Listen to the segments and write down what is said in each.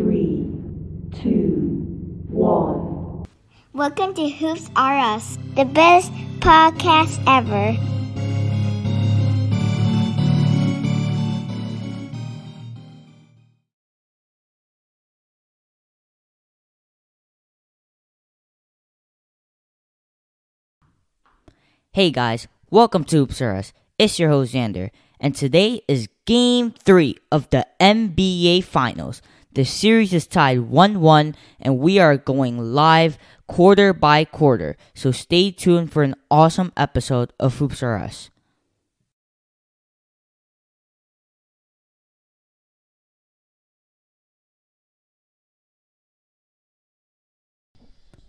three, two, one. Welcome to Hoops R Us, the best podcast ever. Hey guys, welcome to Hoops R Us. It's your host Xander, and today is game three of the NBA Finals. The series is tied 1 1, and we are going live quarter by quarter. So stay tuned for an awesome episode of Hoops R Us.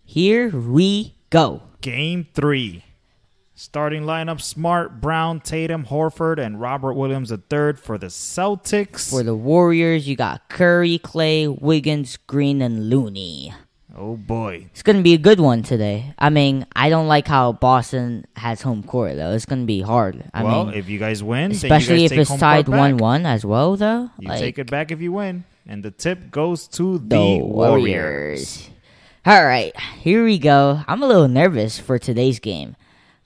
Here we go. Game three. Starting lineup Smart, Brown, Tatum, Horford, and Robert Williams III for the Celtics. For the Warriors, you got Curry, Klay, Wiggins, Green, and Looney. oh boy. It's gonna be a good one today. I mean, I don't like how Boston has home court though. It's gonna be hard. I well, mean, if you guys win, especially you if take it's tied one-one as well, though. You like, take it back if you win. And the tip goes to the, the Warriors. Warriors. All right, here we go. I'm a little nervous for today's game,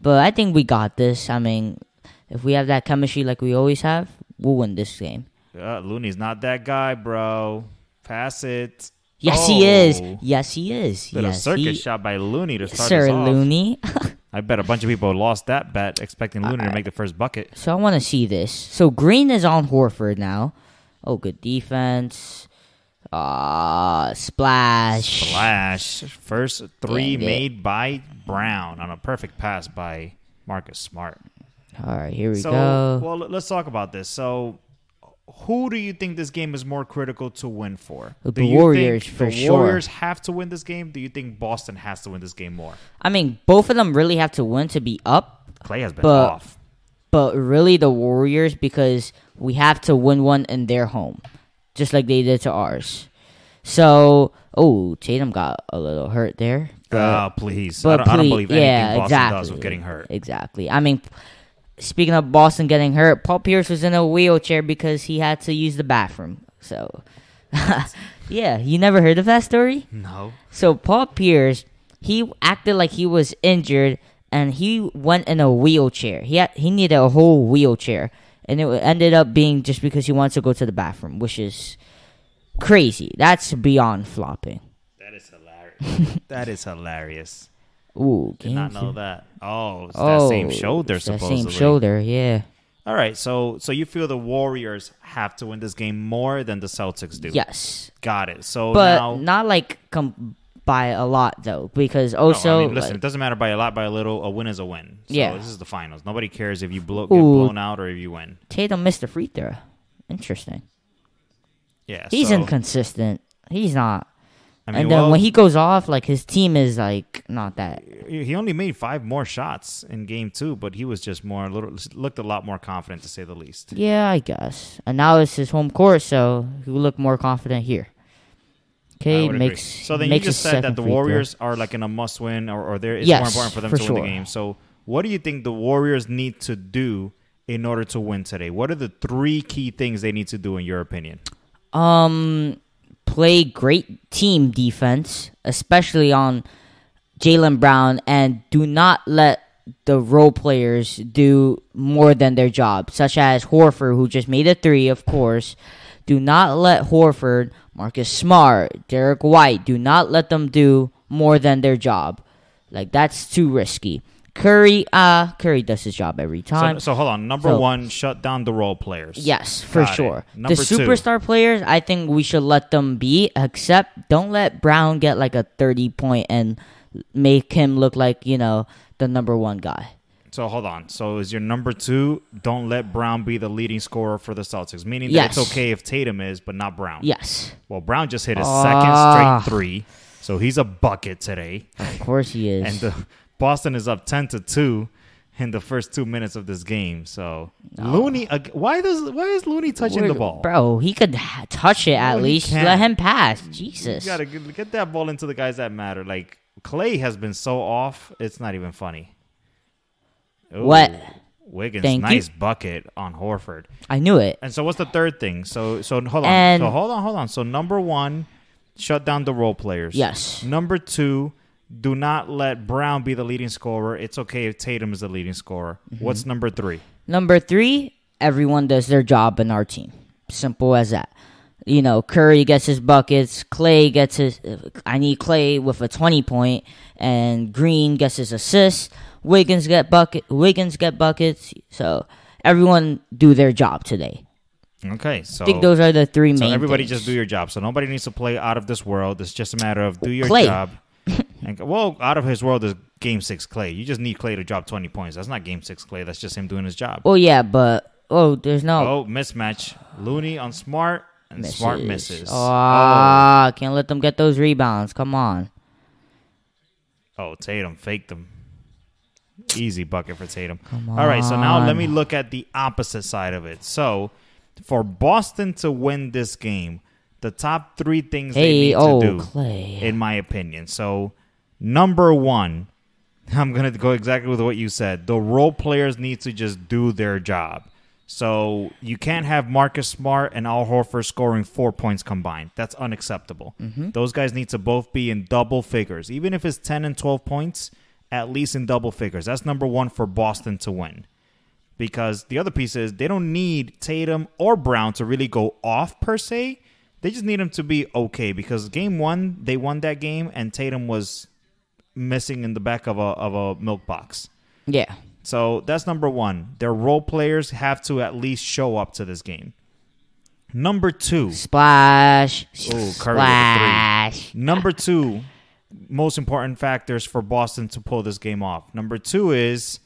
but I think we got this. I mean, if we have that chemistry like we always have, we'll win this game. Uh, Looney's not that guy, bro. Pass it. Yes, he is. Oh. Yes, he is. Little yes, circus he, shot by Looney to start Sir us off. Looney. I bet a bunch of people lost that bet expecting Looney to make the first bucket. So I want to see this. So Green is on Horford now. Oh, good defense. Ah, splash. Flash. First three Dang it. made by Brown on a perfect pass by Marcus Smart. All right, here we so, go. well, let's talk about this. So, who do you think this game is more critical to win for? The Do you Warriors, think for the sure. Warriors have to win this game. Do you think Boston has to win this game more? I mean, both of them really have to win to be up, Klay has been But- off. but really the Warriors because we have to win one in their home, just like they did to ours. So, oh, Tatum got a little hurt there. But, Ah, please. but I, don't, I don't believe anything yeah, Boston exactly. does with getting hurt. Exactly. I mean, speaking of Boston getting hurt, Paul Pierce was in a wheelchair because he had to use the bathroom. So, yeah, you never heard of that story? No. So Paul Pierce, he acted like he was injured, and he went in a wheelchair. He had, he needed a whole wheelchair, and it ended up being just because he wants to go to the bathroom, which is crazy. That's beyond flopping. That is hilarious. that is hilarious. Ooh, Did game not know three. that. Oh, it's Oh, that same shoulder, it's that supposedly. same shoulder, yeah. All right, so so you feel the Warriors have to win this game more than the Celtics do? Yes, Got it. So but now, not like com- by a lot though, because No, also I mean, listen, like- it doesn't matter by a lot, by a little. A win is a win. So Yeah. this is the finals. Nobody cares if you blow, get Ooh. blown out or if you win. Tatum missed a free throw. Interesting. Yeah, He's so, inconsistent. He's not. I mean, and then well, when he goes off, like his team is like not that. he only made five more shots in game two, but he was just more a little looked a lot more confident to say the least. Yeah, I guess. And now it's his home court, so he will look more confident here. Okay, makes so then you just said that the free throw. Warriors are like in a must win, or, or there it's Yes, more important for them for to win the game. So what do you think the Warriors need to do in order to win today? What are the three key things they need to do in your opinion? Um, play great team defense, especially on Jaylen Brown, and do not let the role players do more than their job, such as Horford, who just made a three, of course. Do not let Horford, Marcus Smart, Derrick White, do not let them do more than their job. Like that's too risky. Curry, uh, Curry does his job every time. so hold on. Number So- one, shut down the role players. Yes, for Got sure. The Number two. superstar players, I think we should let them be, except don't let Brown get like a 30 point and make him look like, you know, the number one guy. So hold on. So is your number two? Don't let Brown be the leading scorer for the Celtics, meaning that Yes. it's okay if Tatum is, but not Brown. Yes, Well, Brown just hit his Ah. second straight three, so he's a bucket today. of course he is. and the, Boston is up ten to two in the first two minutes of this game. So Looney, ag- why does why is Looney touching Where- the ball? Bro, he could ha- touch it at No, he least. can't. Let him pass. You Jesus. gotta get, get that ball into the guys that matter. Like Klay has been so off, it's not even funny. Ooh, What? Wiggins, Thank you. nice bucket on Horford. I knew it. And so, what's the third thing? So, so hold on. And- so hold on, hold on. So number one, shut down the role players. Yes. Number two, do not let Brown be the leading scorer. It's okay if Tatum is the leading scorer. Mm-hmm. What's number three? Number three, everyone does their job in our team. Simple as that. You know, Curry gets his buckets. Klay gets his. I need Klay with a twenty point, and Green gets his assists. Wiggins get bucket. Wiggins get buckets. So everyone do their job today. Okay, so I think those are the three so main. everybody things. just do your job. So nobody needs to play out of this world. It's just a matter of do your Klay. job. and, well, out of his world is Game Six Klay. You just need Klay to drop twenty points. That's not Game Six Klay. That's just him doing his job. Oh yeah, but oh, there's no Oh, mismatch. Looney on Smart and Smart misses. Oh, can't let them get those rebounds. Come on. Oh, Tatum faked them. Easy bucket for Tatum. Come on. All right, so now let me look at the opposite side of it. So, for Boston to win this game, the top three things they need oh, to do, Klay. in my opinion. So, number one, I'm gonna go exactly with what you said. The role players need to just do their job. So you can't have Marcus Smart and Al Horford scoring four points combined. That's unacceptable. Mm-hmm. Those guys need to both be in double figures, even if it's ten and twelve points. At least in double figures. That's number one for Boston to win. Because the other piece is they don't need Tatum or Brown to really go off per se. They just need them to be okay. Because game one, they won that game, and Tatum was missing in the back of a of a milk box. Yeah. So that's number one. Their role players have to at least show up to this game. Number two, Splash. Ooh, Curry with three. Splash. number two, most important factors for Boston to pull this game off. Number two is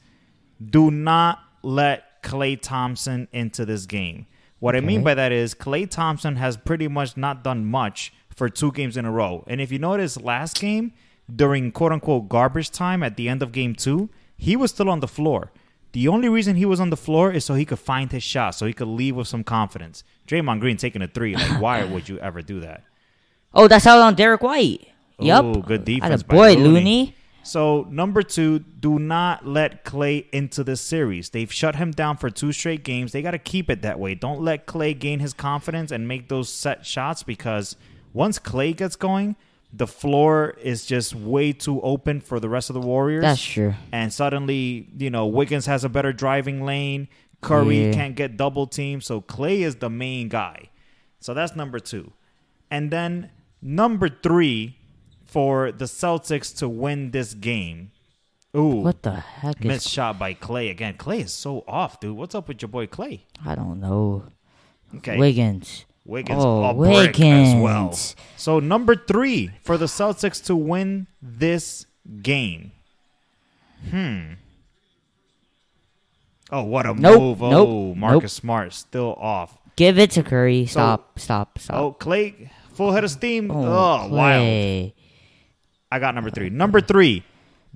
do not let Klay Thompson into this game. What I mean by that is Klay Thompson has pretty much not done much for two games in a row. And if you notice last game, during quote unquote garbage time at the end of game two, he was still on the floor. The only reason he was on the floor is so he could find his shot, so he could leave with some confidence. Draymond Green taking a three. Like, why would you ever do that? Oh, that's out on Derrick White. Yep. Good defense boy, Looney. Looney. So number two, do not let Klay into this series. They've shut him down for two straight games. They got to keep it that way. Don't let Klay gain his confidence and make those set shots because once Klay gets going, the floor is just way too open for the rest of the Warriors. That's true. And suddenly, you know, Wiggins has a better driving lane. Curry Yeah. can't get double teamed. So Klay is the main guy. So that's number two. And then number three for the Celtics to win this game. Ooh, What the heck missed is? shot by Klay again. Klay is so off, dude. What's up with your boy Klay? I don't know. Okay, Wiggins. Wiggins, Oh, a brick as well. So number three for the Celtics to win this game. Hmm. Oh, what a Nope, move! nope, oh, Marcus Smart still off. Give it to Curry. Stop. stop. Stop. Oh, Klay, full head of steam. Oh, Oh, wild. I got number three. Number three,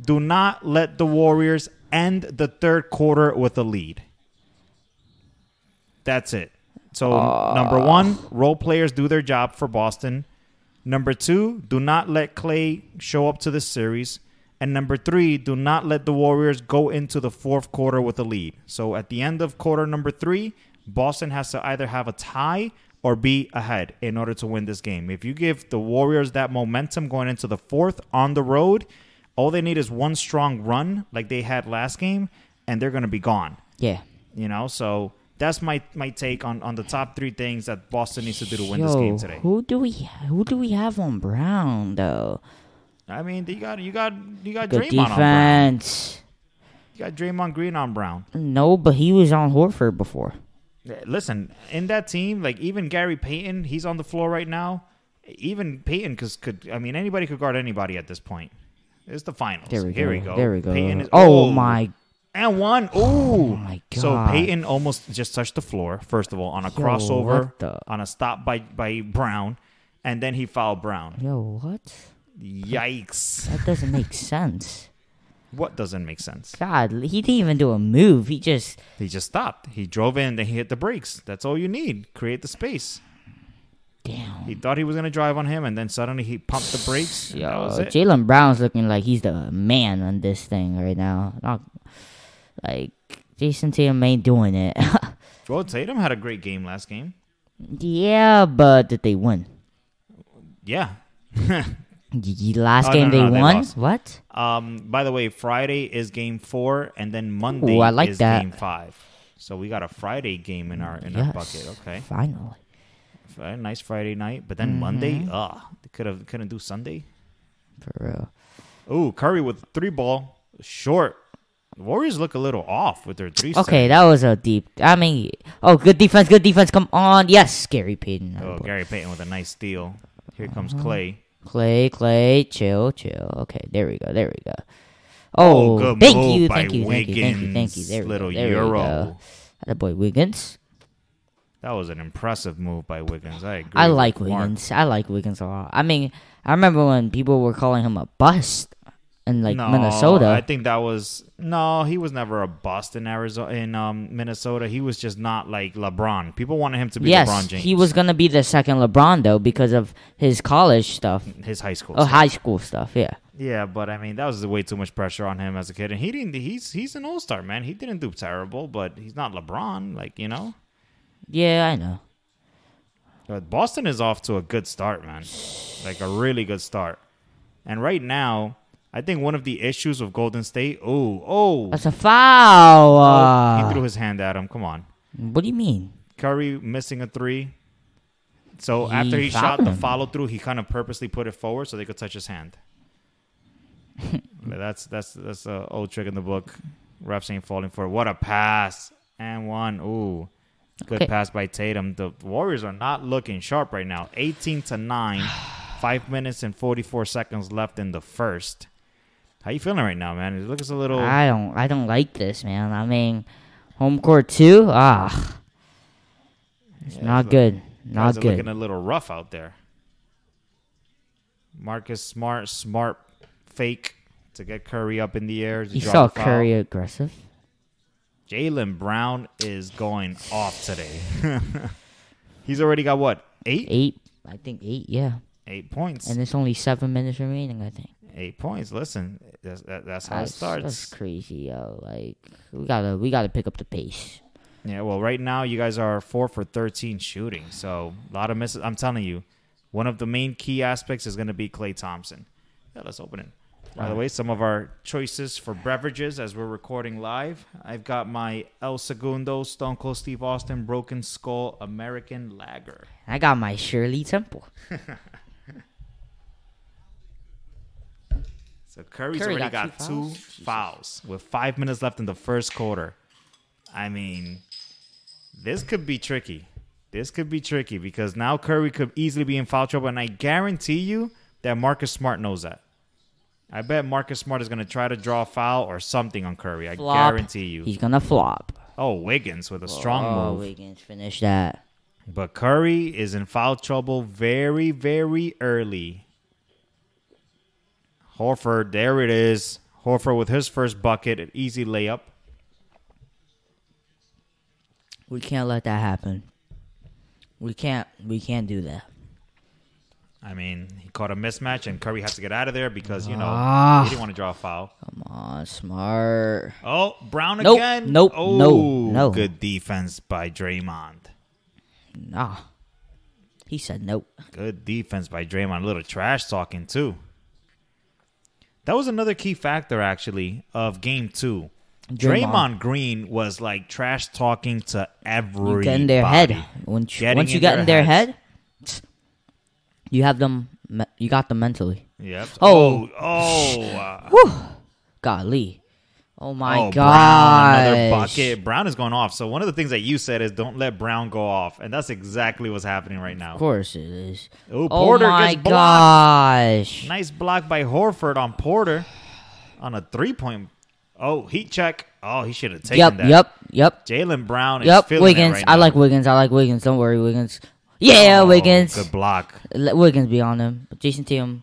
do not let the Warriors end the third quarter with a lead. That's it. So, ah. number one, role players do their job for Boston. Number two, do not let Klay show up to this series. And number three, do not let the Warriors go into the fourth quarter with a lead. So, at the end of quarter number three, Boston has to either have a tie or be ahead in order to win this game. If you give the Warriors that momentum going into the fourth on the road, all they need is one strong run like they had last game, and they're going to be gone. Yeah. You know, so that's my my take on on the top three things that Boston needs to do to win Yo, this game today. Who do we who do we have on Brown though? I mean, you got you got you got Good Draymond on Brown. defense. You got Draymond Green on Brown. No, but he was on Horford before. Listen, in that team, like even Gary Payton, he's on the floor right now. Even Payton, because could I mean anybody could guard anybody at this point. It's the finals. There we Here go. we go. There we go. Payton is, oh, my and one. Oh my god. So. Payton almost just touched the floor. First of all, on a Yo, crossover, the- on a stop by by Brown, and then he fouled Brown. Yo, what? Yikes! That doesn't make sense. What doesn't make sense? God, he didn't even do a move. He just He just stopped. He drove in, then he hit the brakes. That's all you need. Create the space. damn. He thought he was gonna drive on him, and then suddenly he pumped the brakes. and that was Yo. Jaylen Brown's looking like he's the man on this thing right now. Not like Jayson Tatum ain't doing it. well, Tatum had a great game last game. yeah, but did they win? Yeah, Last Oh, game no, no, they they won. lost. What? Um, by the way, Friday is game four, and then Monday Ooh, I like is that. game five. So we got a Friday game in our in our bucket. Okay, Finally. Fri- nice Friday night. But then Mm-hmm. Monday, ah, could have couldn't do Sunday. For real. Ooh, Curry with three ball short. The Warriors look a little off with their three. Okay, that was a deep. I mean, oh, good defense, good defense. Come on, yes, Gary Payton. Oh. Gary Payton with a nice steal. Here comes Uh-huh. Klay. Klay, Klay, chill, chill. Okay, there we go, there we go. Oh, Oh, good thank move you, by thank you, thank you, thank you, thank you. There we Little go, there Euro. we go. That boy Wiggins. That was an impressive move by Wiggins. I agree. I like Mark. Wiggins. I like Wiggins a lot. I mean, I remember when people were calling him a bust in like no, Minnesota. I think that was no. He was never a bust in Arizona in um, Minnesota. He was just not like LeBron. People wanted him to be yes, LeBron James. he was gonna be the second LeBron though because of his college stuff, his high school. oh stuff. high school stuff. Yeah, Yeah, but I mean that was way too much pressure on him as a kid, and he didn't. He's he's an all star man. He didn't do terrible, but he's not LeBron. Like you know, yeah, I know. but Boston is off to a good start, man. Like a really good start. And right now, I think one of the issues with Golden State. Oh, oh, That's a foul. oh, uh, he threw his hand at him. Come on. what do you mean? Curry missing a three. So He after he shot the follow through, he kind of purposely put it forward so they could touch his hand. That's that's that's a old trick in the book. Refs ain't falling for it. What a pass and one. Ooh, good Okay. pass by Tatum. The Warriors are not looking sharp right now. Eighteen to nine. Five minutes and forty four seconds left in the first. How you feeling right now, man? It looks a little. I don't. I don't like this, man. I mean, home court two. Ah, it's Yeah, not look- good. Not good. looking a little rough out there. Marcus Smart, smart fake to get Curry up in the air. You saw. Curry aggressive. Jaylen Brown is going off today. He's already got what eight? Eight. I think eight. Yeah, Eight points. and it's only seven minutes remaining. I think. Eight points. Listen, that's, that, that's how it That's, that's starts. crazy, yo. Like we gotta we gotta pick up the pace. Yeah. Well, right now you guys are four for thirteen shooting, so a lot of misses. I'm telling you, one of the main key aspects is going to be Klay Thompson. Yeah, let's open it. By the way, some of our choices for beverages as we're recording live. I've got my El Segundo Stone Cold Steve Austin Broken Skull American Lager. I got my Shirley Temple. So Curry's Curry already got got, two two fouls? Jesus. fouls with five minutes left in the first quarter. I mean, this could be tricky. This could be tricky because now Curry could easily be in foul trouble, and I guarantee you that Marcus Smart knows that. I bet Marcus Smart is going to try to draw a foul or something on Curry. I Flop. guarantee you. He's gonna flop. Oh, Wiggins with a strong move. oh, move. Wiggins finish that. But Curry is in foul trouble very, very early. Horford, there it is. Horford with his first bucket, an easy layup. We can't let that happen. We can't. We can't do that. I mean, he caught a mismatch, and Curry has to get out of there because you know Ah. he didn't want to draw a foul. Come on, smart. Oh, Brown Nope, again. nope, oh, no, no. Good defense by Draymond. Nah. He said nope. Good defense by Draymond. A little trash talking too. That was another key factor, actually, of Game Two. Draymond. Draymond Green was like trash talking to everybody. You get in their head. Once, Getting once you get in their heads. head, you have them. You got them mentally. Yep. Oh. oh, oh, uh, Golly. Oh my oh, god. Brown, another bucket. Brown is going off. So one of the things that you said is don't let Brown go off, and that's exactly what's happening right now. Of course it is. Oh, Oh Porter my gets blocked. gosh. Nice block by Horford on Porter on a three point. Oh, heat check. Oh, he should have taken Yep, that. yep, yep, Jaylen Brown is yep. feeling Wiggins. right I like Wiggins. I like Wiggins. Don't worry, Wiggins. Yeah, Oh, Wiggins. Good block. Let Wiggins be on him. Jayson Tatum.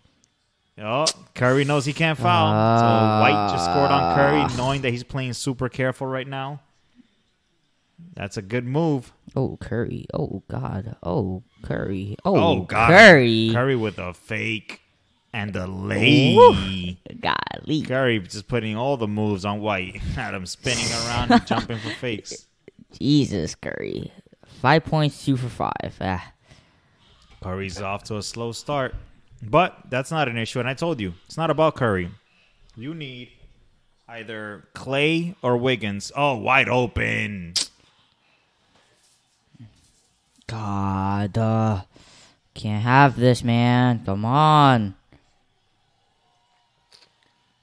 Oh, Curry knows he can't foul. Ah. so White just scored on Curry, knowing that he's playing super careful right now. That's a good move. Oh, Curry. Oh, God. Oh, Curry. Oh, Oh, God. Curry. Curry with a fake and a lay. Golly. Curry just putting all the moves on White. Had him spinning around and jumping for fakes. Jesus, Curry. Five points, two for five. Ah. Curry's off to a slow start. But that's not an issue. And I told you, it's not about Curry. You need either Klay or Wiggins. Oh, wide open. God, uh, can't have this, man. Come on.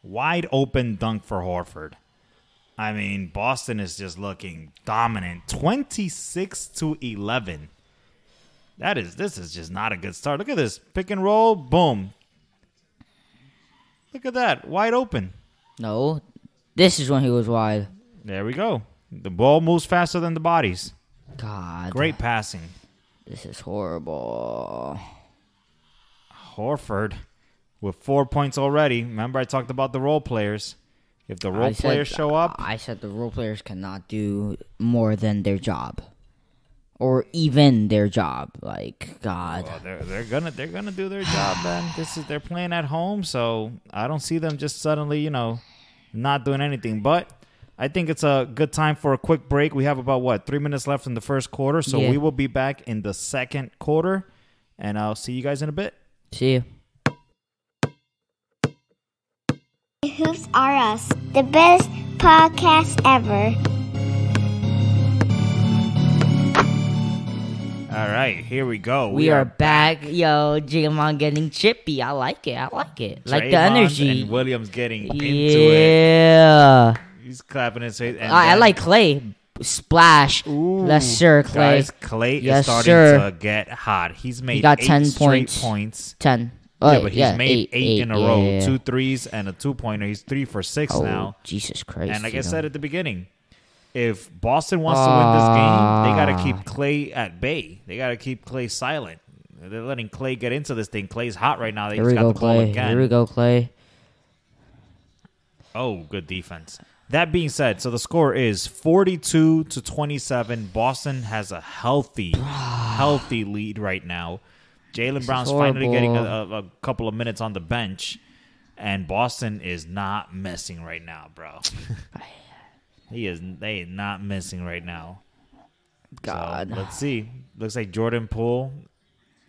Wide open dunk for Horford. I mean, Boston is just looking dominant. 26 to 11. That is this is just not a good start. Look at this. Pick and roll, boom. Look at that. Wide open. No, this is when he was wide. There we go. The ball moves faster than the bodies. God, Great passing. This is horrible. Horford with four points already. Remember, I talked about the role players. If the role I said- players show up, I said the role players cannot do more than their job, or even their job. Like God, well, they're they're gonna they're gonna do their job. Then this is they're playing at home, so I don't see them just suddenly, you know, not doing anything. But I think it's a good time for a quick break. We have about what three minutes left in the first quarter, so Yeah. we will be back in the second quarter, and I'll see you guys in a bit. see you. Hoops R Us, the best podcast ever. All right, here we go. We, are, back, yo. Draymond getting chippy. I like it. I like it. Like the energy. and Williams getting into it. Yeah. He's clapping his face. I, I like Klay. Splash. Ooh, Yes, sir, Klay. Guys, Klay Yes, is starting sir. to get hot. He's made he got eight 10 straight points. points. Ten. Oh, yeah, but he's yeah, made eight, in a yeah, row. yeah, yeah. Two threes and a two pointer. He's three for six Oh, now. Jesus Christ. And like I know. said at the beginning, if Boston wants to win this game, they got to Ah. keep Klay at bay. They got to keep Klay silent. They're letting Klay get into this thing. Klay's hot right now. They Here just we got go, the ball Klay. again. Here we go, Klay. Oh, good defense. That being said, so the score is 42 to 27. Boston has a healthy, healthy lead right now. Jaylen Brown's finally getting a, a, a couple of minutes on the bench, and Boston is not missing right now, bro. he is. They not missing right now. So, God. let's see. Looks like Jordan Poole,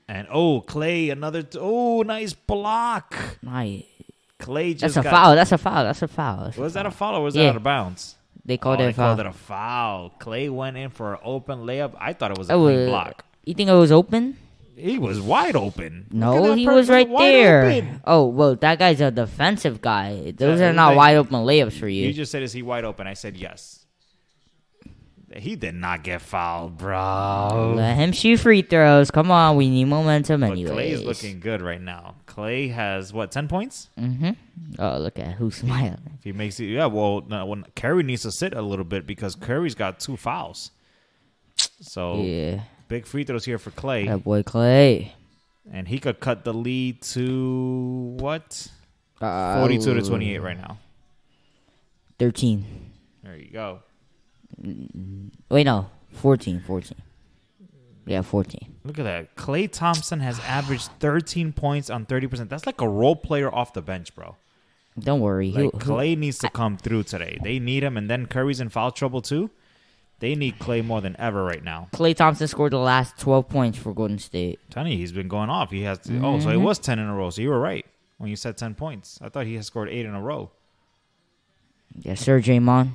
and oh Klay, another. T- oh, nice block. My, Klay just that's a foul. That's a foul. That's a foul. That's a was that a foul. or was Yeah. that out of bounds? They called oh, it they a foul. called it a foul. Klay went in for an open layup. I thought it was a clean uh, block. You think it was open? He was wide open. No, he was right there. open. Oh, well, that guy's a defensive guy. Those Yeah, are not like- wide open layups for You you. just said, "Is he wide open?" I said, "Yes." He did not get fouled, bro. Let him shoot free throws. Come on, we need momentum. Klay is looking good right now. Klay has what ten points? Mm-hmm. Oh, look at who's smiling. If he makes it, yeah. Well, no, when Curry needs to sit a little bit because Curry's got two fouls. So Yeah, big free throws here for Klay, that boy Klay. and he could cut the lead to what? Uh, 42 to 28 right now. Thirteen. There you go. Wait, no, 14, 14. Yeah, fourteen. Look at that. Klay Thompson has averaged 13 points on 30%. That's like a role player off the bench, bro. Don't worry. Like Klay needs to come through today. They need him, and then Curry's in foul trouble too. They need Klay more than ever right now. Clay Thompson scored the last twelve points for Golden State. Tony, he's been going off. He has to, oh, so it Mm-hmm. was 10 in a row. So you were right when you said 10 points. I thought he had scored eight in a row. Yes, sir, Draymond.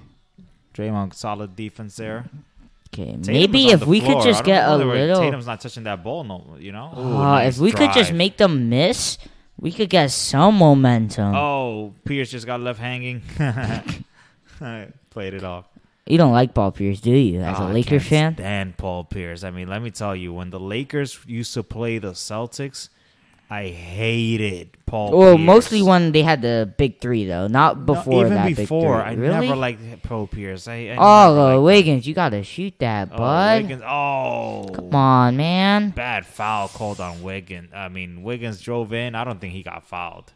Draymond, solid defense there. Okay, Tatum maybe if we floor. could just get a little. Tatum's not touching that ball, no, you know. Ooh, Uh, nice if we could just make them miss, we could get some momentum. Oh, Pierce just got left hanging. Played it off. You don't like Paul Pierce, do you? As Oh, a I Lakers fan, stand Paul Pierce. I mean, let me tell you, when the Lakers used to play the Celtics, I hated Paul. well, Pierce. mostly when they had the big three, though, not No, before even that before, I really? never liked Paul Pierce. I, I oh, Wiggins, you gotta shoot that, Oh, bud. Wiggins. Oh, Come on, man. bad foul called on Wiggins. I mean, Wiggins drove in. I don't think he got fouled.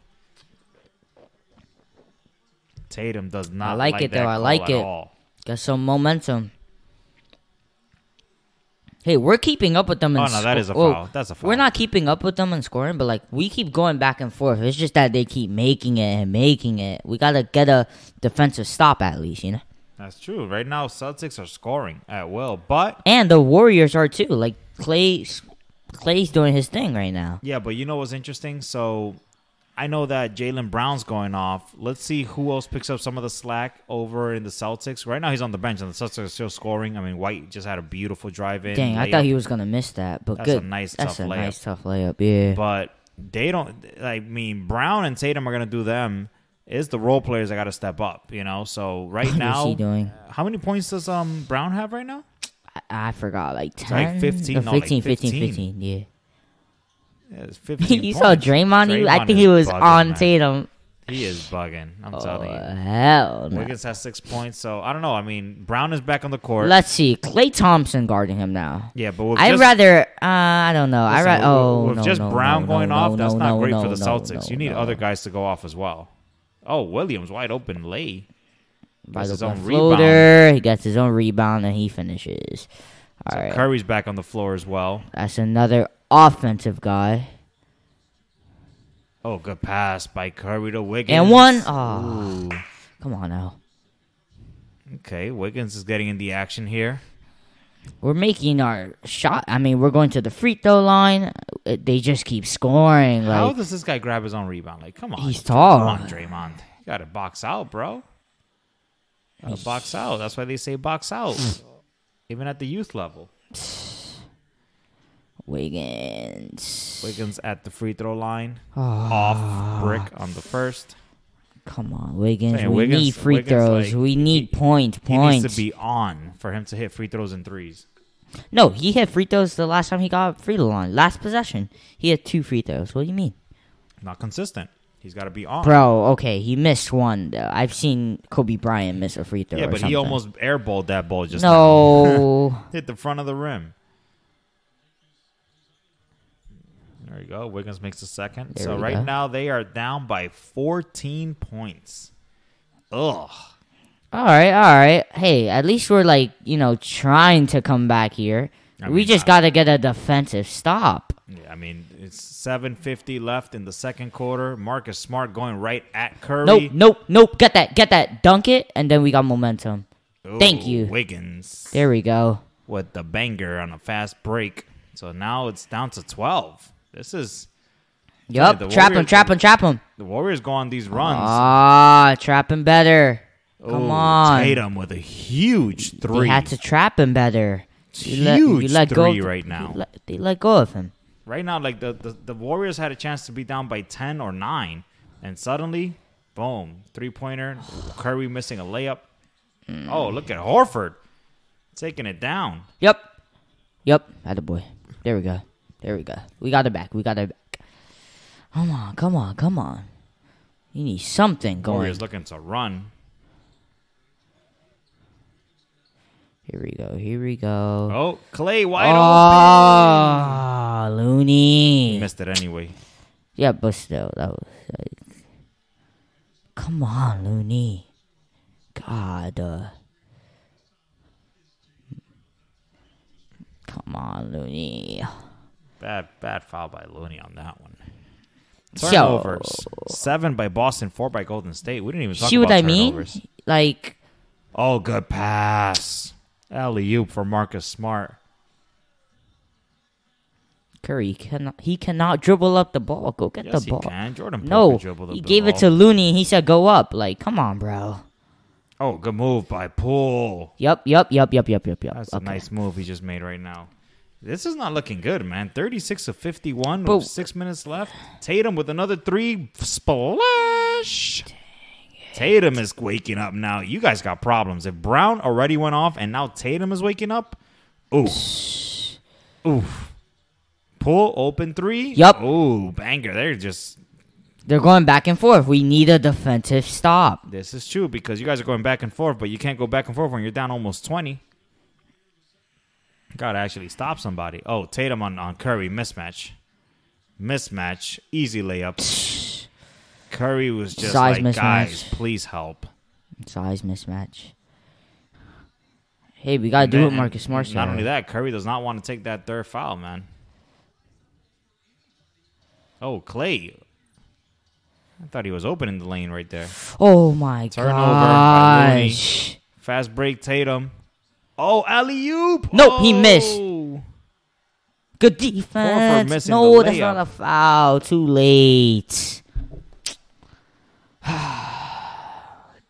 Tatum does not. like it, that though. I like it. all. Got some momentum. Hey, we're keeping up with them. Oh, in Oh, no, that is a foul. That's a foul. We're not keeping up with them in scoring, but like we keep going back and forth. It's just that they keep making it and making it. We gotta get a defensive stop at least, you know. That's true. Right now, Celtics are scoring at will, but And the Warriors are too. Like Klay, Klay's doing his thing right now. Yeah, but you know what's interesting? So I know that Jaylen Brown's going off. Let's see who else picks up some of the slack over in the Celtics. Right now he's on the bench and the Celtics are still scoring. I mean, White just had a beautiful drive in. Dang, I thought he was gonna miss that, but That's a good. nice, That's tough a layup. nice tough layup. Yeah. But they don't. I mean, Brown and Tatum are gonna do them. Is the role players that got to step up, you know? So right now, he doing? how many points does um Brown have right now? I, I forgot, like ten, like 15, or no, like 15, 15, 15. 15, Yeah. Yeah, it's 15 you saw points. Draymond? He, I think he was bugging, on man. Tatum. He is bugging. I'm Oh telling you. hell no. Wiggins has six points, so I don't know. I mean, Brown is back on the court. Let's see, Klay Thompson guarding him now. yeah, but with I'd just, rather. Uh, I don't know. I rather. Oh with no, just no, Brown no, going off, that's no, not great for the Celtics. you need other guys to go off as well. Oh, Williams wide open lay. By his own floater, he gets his own rebound and he finishes. All So right, Curry's back on the floor as well. that's another offensive guy. Oh, good pass by Curry to Wiggins. And one. Oh, Ooh. come on now. Okay, Wiggins is getting in the action here. We're making our shot. I mean, we're going to the free throw line. Uh, They just keep scoring. How Like does this guy grab his own rebound? Like, come on. He's tall. Come on, Draymond. You got to box out, bro. To box out. That's why they say box out. Even at the youth level. Wiggins. Wiggins at the free throw line. Oh, Off brick on the first. come on, Wiggins. Man, we Wiggins- need free Wiggins, throws. like, we need point He points. needs to be on for him to hit free throws and threes. No, he hit free throws the last time he got free throw line. Last possession, he had two free throws. What do you mean, Not consistent. He's got to be on. bro? Okay, he missed one. Though. I've seen Kobe Bryant miss a free throw. yeah, but he almost airballed that ball just now. no. hit the front of the rim. There you go. Wiggins makes the second. There so right go. now they are down by 14 points. Ugh. all right, all right. Hey, at least we're like you know trying to come back here. I we mean, just got to get a defensive stop. Yeah, I mean, it's 750 left in the second quarter. Marcus Smart going right at Curry. Nope, nope, nope. Get that, get that. Dunk it, and then we got momentum. Ooh, Thank you. Wiggins There we go. with the banger on a fast break. So now it's down to 12. This is Yep, trap him, trap him, trap him. the Warriors go on these runs. Ah, trap him better. Come Ooh, on. Tatum with a huge three. They had to trap him better. You let- Huge you let go three of- right now. let- they let go of him. Right now, like the, the, the Warriors had a chance to be down by 10 or 9. And suddenly, boom, three pointer. Curry missing a layup. Mm. Oh, look at Horford taking it down. Yep. Yep. Atta boy. There we go. There we go. We got it back. We got it back. Come on, come on, come on. You need something going. Warriors looking to run. Here we go. Here we go. Oh, Klay wide Ah, open. Looney. Missed it anyway. Yeah, but still, that was like, come on, Looney. God, uh, come on, Looney. Bad, bad foul by Looney on that one. So- Turnovers. Seven by Boston, four by Golden State. We didn't even talk See about what I mean? turnovers. Like, Oh, good pass. Alley oop for Marcus Smart. Curry cannot. He cannot dribble up the ball. Go get Yes, the ball. can. Jordan Poole No, dribble the he gave it to Looney. He said, "Go up." Like, come on, bro. Oh, good move by Poole. Yup, yup, yup, yup, yup, yup, yup. That's okay. a nice move he just made right now. This is not looking good, man. 36 of 51 But- with six minutes left. Tatum with another three. Splash. Tatum is waking up now. You guys got problems. If Brown already went off and now Tatum is waking up, oof. Oof. Pull open three. Yup. Ooh, banger. They're just. They're going back and forth. We need a defensive stop. This is true because you guys are going back and forth, but you can't go back and forth when you're down almost 20. Gotta actually stop somebody. Oh, Tatum on, on Curry, mismatch. Mismatch, easy layup. Curry was just Size like, guys, mismatch. please help. Size mismatch. Hey, we gotta do it, Marcus Smart. Not only that, Curry does not want to take that third foul, man. Oh, Klay. I thought he was open in the lane right there. Oh my Turnover gosh! Fast break, Tatum. Oh, alley oop. Nope, he missed. Oh. Good defense. No, that's not a foul. Too late.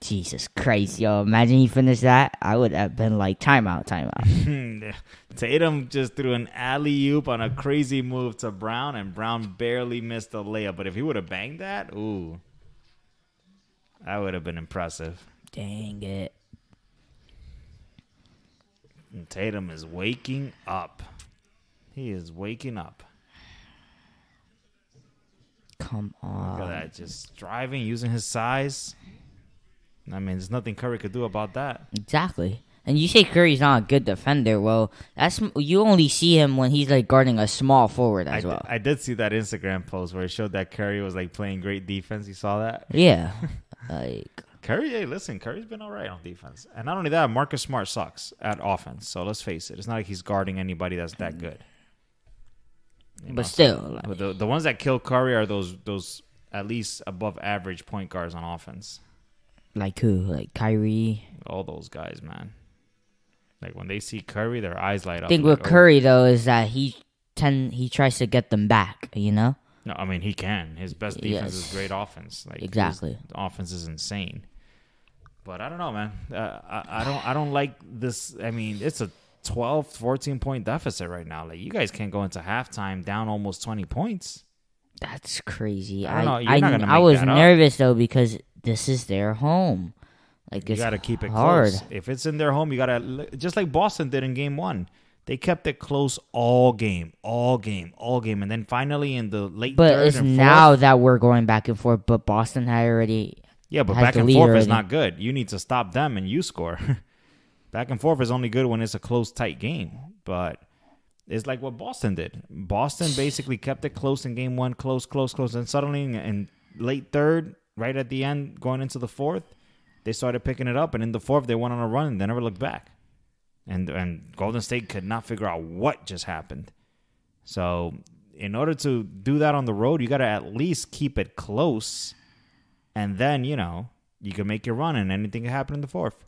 Jesus Christ, yo! Imagine he finished that. I would have been like, timeout, timeout. Tatum just threw an alley oop on a crazy move to Brown, and Brown barely missed the layup. But if he would have banged that, ooh, that would have been impressive. Dang it! And Tatum is waking up. He is waking up. Come Look on. at that, just driving, using his size. I mean, there's nothing Curry could do about that. Exactly. And you say Curry's not a good defender. Well, that's you only see him when he's like guarding a small forward as di- well. I did see that Instagram post where it showed that Curry was like playing great defense. You saw that? yeah. like Curry, hey, listen, Curry's been all right on defense. And not only that, Marcus Smart sucks at offense. So let's face it, it's not like he's guarding anybody that's that mm. good. You know, but so- still, like, but the the ones that kill Curry are those those at least above average point guards on offense. like who? Like Kyrie. All those guys, man. Like when they see Curry, their eyes light up. I think like, with oh. Curry though is that he tend he tries to get them back. You know. No, I mean he can. His best defense Yes. is great offense. Like Exactly. offense is insane. But I don't know, man. Uh, I, I don't. I don't like this. I mean, it's a 12, 14 point deficit right now. Like you guys can't go into halftime down almost twenty points. That's crazy. I I don't know. You're I, not gonna I was nervous though because this is their home. Like You got to keep it hard. close. If it's in their home, you got to just like Boston did in Game One. They kept it close all game, all game, all game, and then finally in the late But third it's and now fourth, that we're going back and forth. But Boston had already. yeah, but back and forth is not good. You need to stop them and you score. back and forth is only good when it's a close, tight game. But it's like what Boston did. Boston basically kept it close in Game One, close, close, close, and suddenly in late third, right at the end, going into the fourth, they started picking it up, and in the fourth they went on a run and they never looked back. And and Golden State could not figure out what just happened. So in order to do that on the road, you got to at least keep it close, and then you know you can make your run, and anything can happen in the fourth.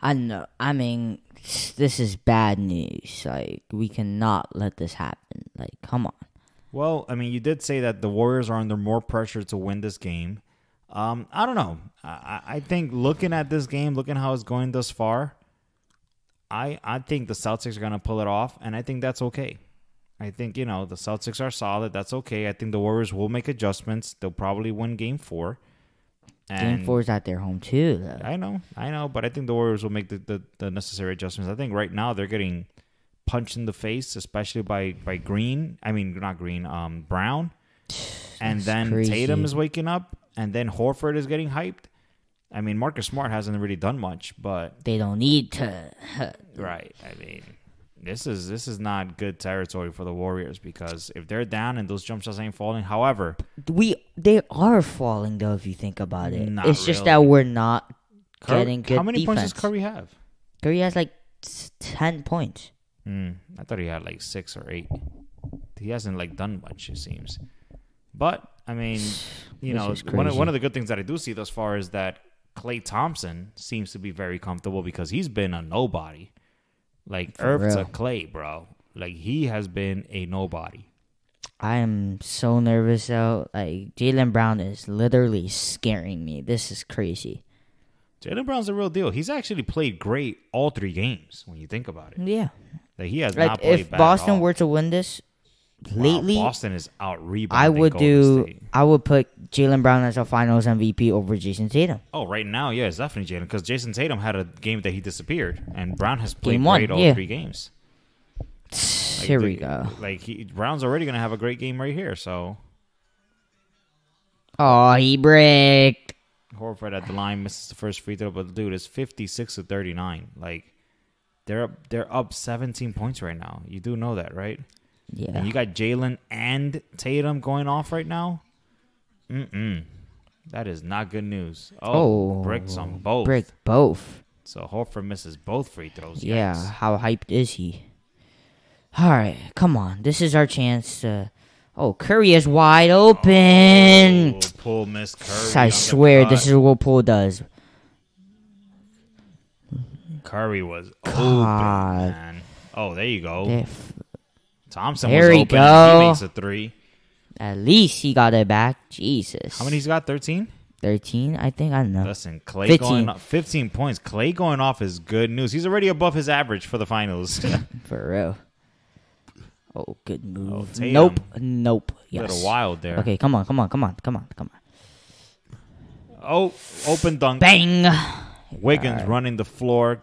I know. I mean, this is bad news. Like we cannot let this happen. Like, come on. Well, I mean, you did say that the Warriors are under more pressure to win this game. Um, I don't know. I, I think looking at this game, looking how it's going thus far, I I think the Celtics are gonna pull it off, and I think that's okay. I think you know the Celtics are solid. That's okay. I think the Warriors will make adjustments. They'll probably win Game Four. Game And- four is at their home too. Though. I know, I know, but I think the Warriors will make the, the, the necessary adjustments. I think right now they're getting punched in the face, especially by by Green. I mean, not Green, um, Brown, and then crazy. Tatum is waking up, and then Horford is getting hyped. I mean, Marcus Smart hasn't really done much, but They don't need to. right. I mean, this is this is not good territory for the Warriors because if they're down and those jump shots ain't falling, however, we they are falling though. If you think about it, it's just that we're not Curry, getting good how many defense. points does Curry have? Curry has like ten points. Hmm. I thought he had like six or eight. He hasn't like done much, it seems. But I mean, you know, one of, one of the good things that I do see thus far is that Klay Thompson seems to be very comfortable because he's been a nobody. Like For Earth to. Klay, bro. Like he has been a nobody. I am so nervous though. Like Jaylen Brown is literally scaring me. This is crazy. Jaylen Brown's a real deal. He's actually played great all three games when you think about it. Yeah. Like he has not Like played if Boston were to win this Wow, lately, Boston is out rebounding. I would Golden do. State. I would put Jaylen Brown as a Finals MVP over Jayson Tatum. Oh, right now, yeah, it's definitely Jaylen because Jayson Tatum had a game that he disappeared, and Brown has played one, great all yeah. three games. Like, Here we the- go. Like he, Brown's already gonna have a great game right here. So Oh, he bricked. Horford at the line misses the first free throw, but dude, it's fifty six to thirty nine. Like they're up, they're up seventeen points right now. You do know that, right? Yeah. And you got Jaylen and Tatum going off right now. Mm mm. That is not good news. Oh, Oh, bricks on both. Brick both. So Horford misses both free throws. Yeah. Yikes. How hyped is he? All right, come on. This is our chance to. Oh, Curry is wide open. Oh, pull Miss Curry. I swear, this is what Poole does. Curry was God. open, man. Oh, there you go. Thompson There was open. go. He makes a three. At least he got it back. Jesus. How many he's got? Thirteen. 13, I think. I don't know. Listen, Klay 15. going off, 15 points. Klay going off is good news. He's already above his average for the finals. For real. Oh, good move. Tatum. nope. Nope. A Yes. little wild there. Okay, come on, come on, come on, come on, come on. Oh, open dunk. Bang! Wiggins running the floor.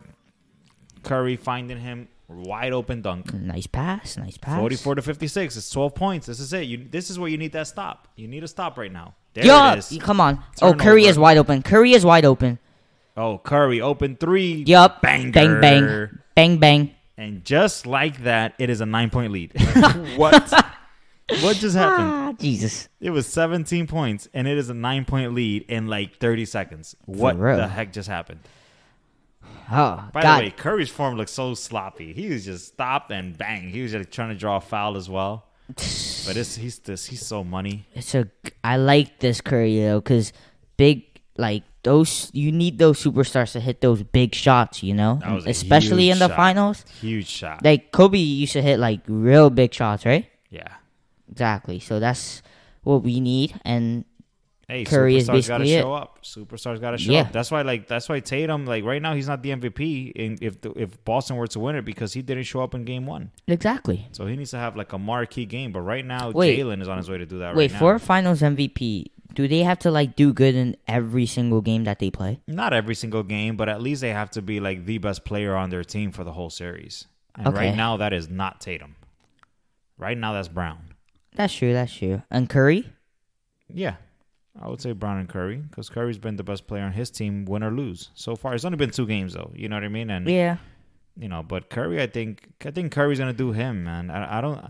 Curry finding him wide open dunk. Nice pass, nice pass. 44 to 56. It's 12 points. This is it. You, this is where you need that stop. You need a stop right now. There Yo, it is. come on. Oh, Curry is wide open. Curry is wide open. Oh, Curry open three. Yup. Bang. Bang, bang. Bang, bang. And just like that, it is a nine point lead. what? what just happened? Ah, Jesus. It was 17 points, and it is a nine point lead in like 30 seconds. What the heck just happened? Oh, By God. the way, Curry's form looked so sloppy. He was just stopped and bang. He was just trying to draw a foul as well. But it's, he's this he's so money. It's a. I like this Curry though, because big like those. You need those superstars to hit those big shots. You know, That was a especially in the shot. finals. Huge shot. Like Kobe used to hit like real big shots, right? yeah. Exactly. So that's what we need. And Hey, Curry is superstars gotta basically it. show up. Superstars gotta show Yeah. up. That's why, like, that's why Tatum, like, right now he's not the MVP. In, if the, if Boston were to win it because he didn't show up in Game One, exactly. so he needs to have like a marquee game. But right now, Wait. Jaylen is on his way to do that. Wait, right for. Finals MVP, do they have to like do good in every single game that they play? not every single game, but at least they have to be like the best player on their team for the whole series. And Okay. right now, that is not Tatum. Right now, that's Brown. That's true. That's true. And Curry, Yeah, I would say Brown and Curry because Curry's been the best player on his team, win or lose so far. It's only been two games though. You know what I mean? And yeah, you know, but Curry, I think, I think Curry's gonna do him, man. I, I don't,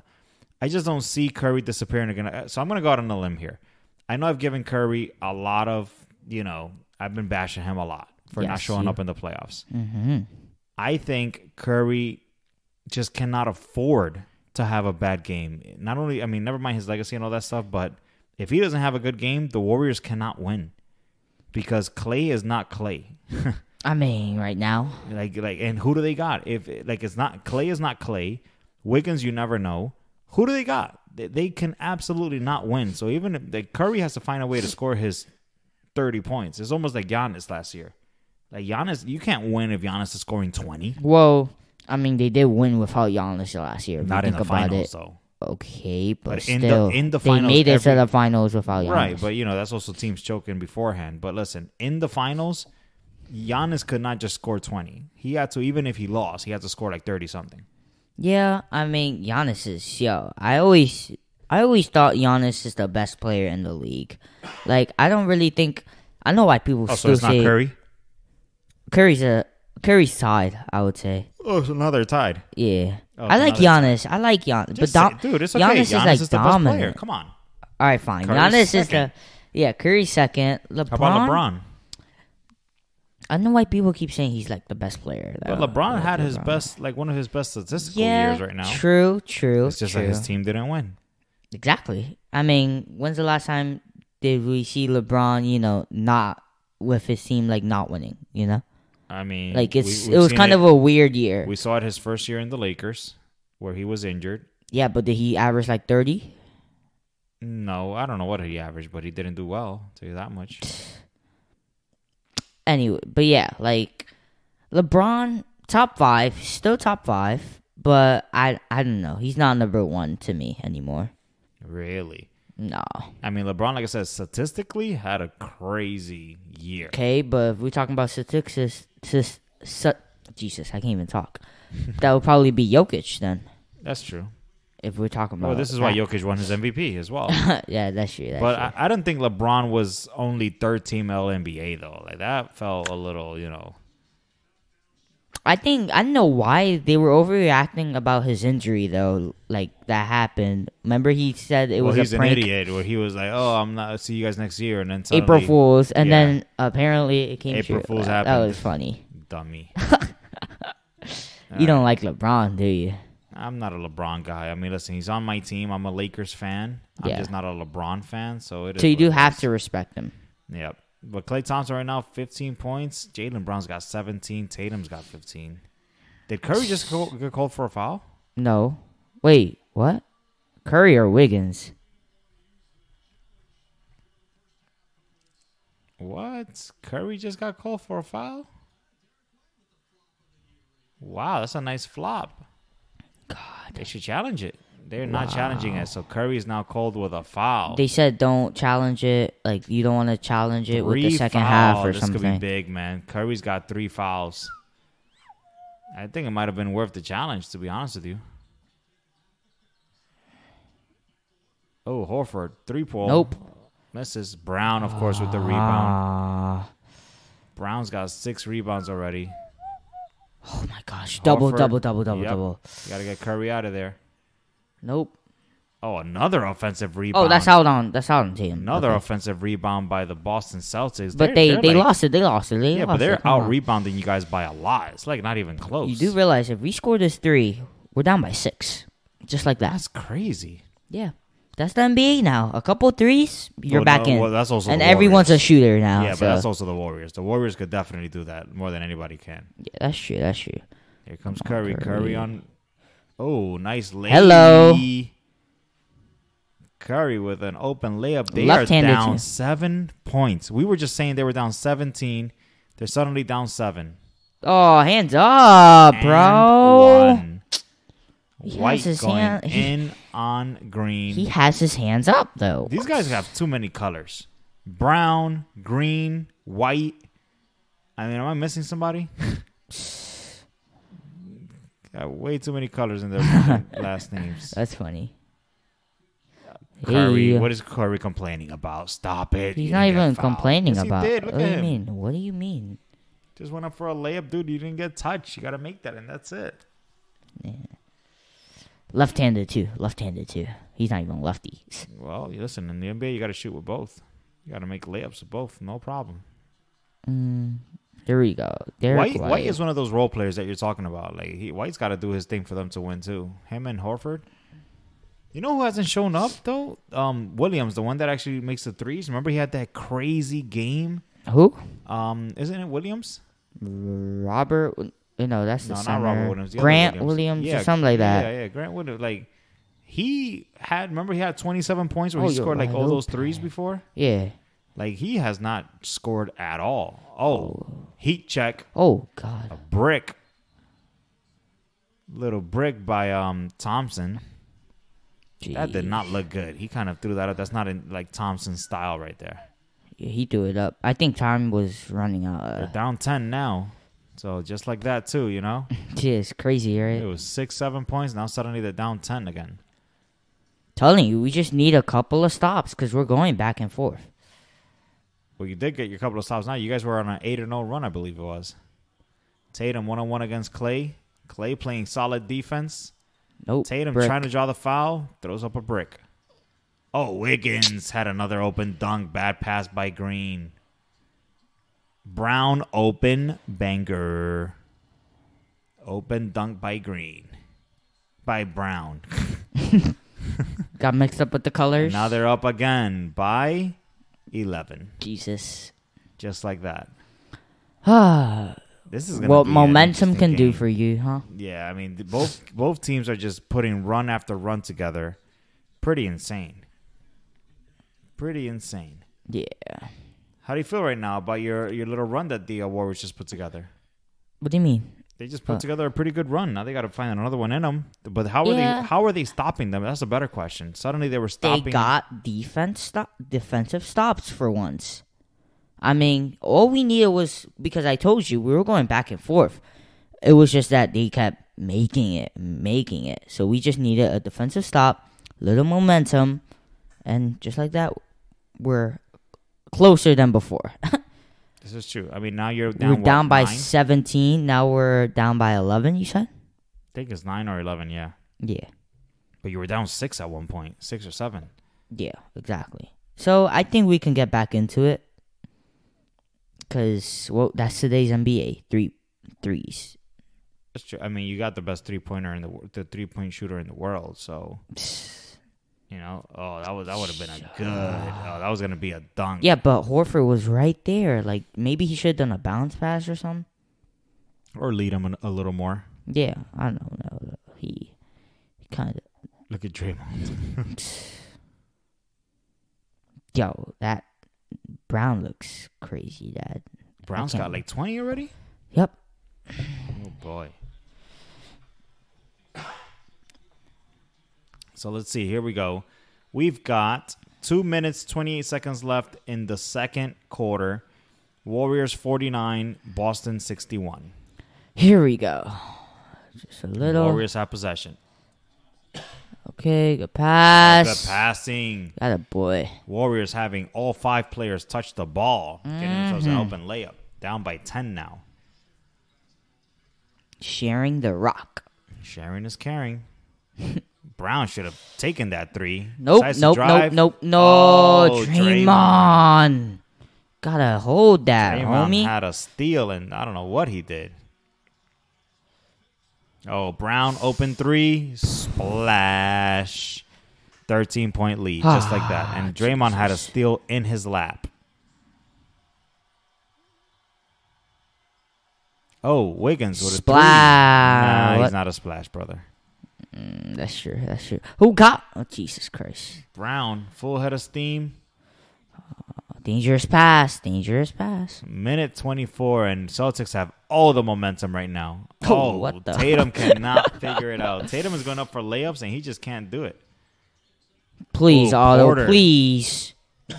I just don't see Curry disappearing again. So I'm gonna go out on a limb here. I know I've given Curry a lot of, you know, I've been bashing him a lot for not showing you- up in the playoffs. hmm I think Curry just cannot afford to have a bad game. Not only, I mean, never mind his legacy and all that stuff, but if he doesn't have a good game, the Warriors cannot win because Klay is not Klay. I mean, right now, Like like and who do they got? If like it's not Klay is not Klay. Wiggins you never know. Who do they got? They, they can absolutely not win. So even if like Curry has to find a way to score his 30 points. It's almost like Giannis last year. Like Giannis, you can't win if Giannis is scoring 20. well, I mean, they did win without Giannis last year. Not in think the about finals it. though. Okay, but, But in the- still, in the they finals, made it to the finals without Giannis. Right, but you know that's also teams choking beforehand. But listen, in the finals, Giannis could not just score 20. He had to even if he lost, he had to score like 30 something. yeah, I mean, Giannis is yo. I always, I always thought Giannis is the best player in the league. Like, I don't really think. I know why people Oh, so still it's not say Curry. Curry's a Curry's tied. I would say. Oh, so now they're tied. Yeah, Oh, I so like now Giannis. I like Giannis, but Just dom- say- dude, it's okay. Giannis, is like is the best player. dominant. Come on. All right, fine. Curry's Giannis is second. the yeah. Curry's second. LeBron. How about LeBron? I don't know why people keep saying he's like the best player. But though. LeBron Like had his LeBron. best, like one of his best statistical years right now. True, true. It's just true. that his team didn't win. Exactly. I mean, when's the last time did we see LeBron? You know, not with his team like not winning. You know, I mean, like it's we, it was kind of a weird year. We saw it his first year in the Lakers, where he was injured. yeah, but did he average like thirty? No, I don't know what he averaged, but he didn't do well. I'll tell you that much. Anyway, but yeah, like LeBron top five, still top five, but I I don't know. He's not number one to me anymore. Really. No. I mean, LeBron, like I said, statistically had a crazy year. Okay, but if we're talking about statistics, sis, su- Jesus, I can't even talk. that would probably be Jokic then. That's true. If we're talking about Well, this is why that. Jokic won his MVP as well. yeah, that's true. That's but true. I, I don't think LeBron was only third team All NBA though. Like that felt a little, you know. I think I don't know why they were overreacting about his injury though. Like that happened. Remember he said it well, was he's a an prank. idiot. Where he was like, "Oh, I'm not. See you guys next year," and then April Fools, and Yeah. then apparently it came April true. Fools that, that was funny. dummy. You don't like LeBron, do you? I'm not a LeBron guy. I mean, listen, he's on my team. I'm a Lakers fan. I'm Yeah. just not a LeBron fan. So it is. So you do have to respect him. Yep. But Klay Thompson right now, 15 points. Jaylen Brown's got 17. Tatum's got 15. Did Curry just go, get called for a foul? No. Wait, what? Curry or Wiggins? What? Curry just got called for a foul? Wow, that's a nice flop. God. They should challenge it. They're not challenging it, so Curry is now called with a foul. They said don't challenge it. Like you don't want to challenge it with the second foul. half or this could be something. big, man. Curry's got three fouls. I think it might have been worth the challenge, to be honest with you. Oh, Horford, three point. Nope. Misses Brown, of course, with the rebound. Ah. Brown's got six rebounds already. Oh my gosh. Double, Horford. double, double, double, Yep. double. You got to get Curry out of there. Nope. Oh, another offensive rebound. Oh, that's out on that's out on team. Another Okay. offensive rebound by the Boston Celtics. But They're- they they're they like- lost it. They lost it. They Yeah, lost but they're it. Out rebounding you guys by a lot. It's like not even close. You do realize if we score this three, we're down by six, just like that. That's crazy. Yeah, that's the NBA now. A couple threes, you're back no, in, well, that's also and everyone's a shooter now. Yeah, so- but that's also the Warriors. The Warriors could definitely do that more than anybody can. yeah, that's true. That's true. Here comes Curry. Curry. Curry. on. Oh, nice layup. Hello. Curry with an open layup. They are down seven points. We were just saying they were down 17. They're suddenly down seven. Oh, hands up, And bro. one. He White going hand- he- in on green. He has his hands up though. These guys have too many colors. Brown, green, white. I mean, am I missing somebody? Got way too many colors in their last names. That's funny. Curry, Hey. what is Curry complaining about? Stop it. He's You not even complaining Yes, about. did. Look what do you mean? What do you mean? Just went up for a layup, dude. You didn't get touched. You got to make that, and that's it. Left-handed too. Left-handed too. He's not even lefty. Well, listen, in the NBA, you got to shoot with both. You got to make layups with both. No problem. Mm, there we go. Derrick White, White. White is one of those role players that you're talking about. Like he, White's got to do his thing for them to win too. Him and Horford. You know who hasn't shown up though? Um, Williams, the one that actually makes the threes. Remember he had that crazy game. Who? Um, isn't it Williams? Robert? You know that's the no, not center. Robert Williams. the Grant Williams, Yeah, or something like that. Yeah, yeah, Grant Williams. Like he had. Remember he had 27 points where Oh, he scored like all those threes before. Yeah. Like he has not scored at all. Oh, heat check. Oh God. a brick little brick by um Thompson. That did not look good. He kind of threw that up. That's not in like Thompson's style right there. Yeah, he threw it up. I think time was running out. They're Uh, down ten now. So just like that too, you know? yeah, it's crazy, right? It was six, seven points. Now suddenly they're down ten again. Telling you, we just need a couple of stops because we're going back and forth. Well, you did get your couple of stops. Now you guys were on an eight or oh no run, I believe it was. Tatum one on one against Klay. Klay playing solid defense. Nope. Tatum brick. trying to draw the foul, throws up a brick. Oh, Wiggins had another open dunk. Bad pass by Green. Brown open banger. Open dunk by Green. By Brown. got mixed up with the colors. now they're up again by 11. Jesus. Just like that. Ah. This is gonna what be an momentum interesting can do game. for you, huh? Yeah, I mean, th- both both teams are just putting run after run together. Pretty insane. Pretty insane. Yeah. How do you feel right now about your, your little run that the uh, Warriors just put together? What do you mean? They just put Uh, together a pretty good run. Now they got to find another one in them. But how are Yeah. they? How are they stopping them? That's a better question. Suddenly they were stopping. They stopping. got defense stop, defensive stops for once. I mean, all we needed was because I told you we were going back and forth. It was just that they kept making it, making it. So we just needed a defensive stop, little momentum, and just like that, we're closer than before. this is true. I mean, now you're down. were what, down by nine? 17. Now we're down by 11. You said? I think it's nine or eleven. Yeah, Yeah. but you were down six at one point, six or seven. Yeah, exactly. So I think we can get back into it. Cause well, that's today's NBA three threes. That's true. I mean, you got the best three pointer in the the three point shooter in the world. So you know, oh, that was that would have been a good. Oh, that was gonna be a dunk. Yeah, but Horford was right there. Like maybe he should have done a bounce pass or something. or lead him a little more. Yeah, I don't know. He, he kind of Look at Draymond. yo that Brown looks crazy. Dad. Brown's can't- got like 20 already? Yep. Oh boy. So let's see. Here we go. We've got two minutes, 28 seconds left in the second quarter. Warriors 49, Boston 61. Here we go. Just a little. Warriors have possession. Okay, good pass. Good passing. Got a boy. Warriors having all five players touch the ball, getting themselves Mm-hmm. an open layup. Down by 10 now. Sharing the rock. Sharing is caring. Brown should have taken that three. Nope, Decides nope, nope, nope, no. Oh, Draymond. Gotta hold that, Draymond homie. had a steal, and I don't know what he did. Oh, Brown open three, splash, thirteen point lead, just like that. And ah, Draymond had a steal in his lap. Oh, Wiggins with a three. Nah, he's not a splash, brother. Mm, That's true. That's true. Who got? Oh, Jesus Christ. Brown, full head of steam. Dangerous pass. Dangerous pass. Minute 24, and Celtics have all the momentum right now. Oh, Oh, what the- Tatum cannot figure it out. Tatum is going up for layups, and he just can't do it. Please, Otto. Porter. Please.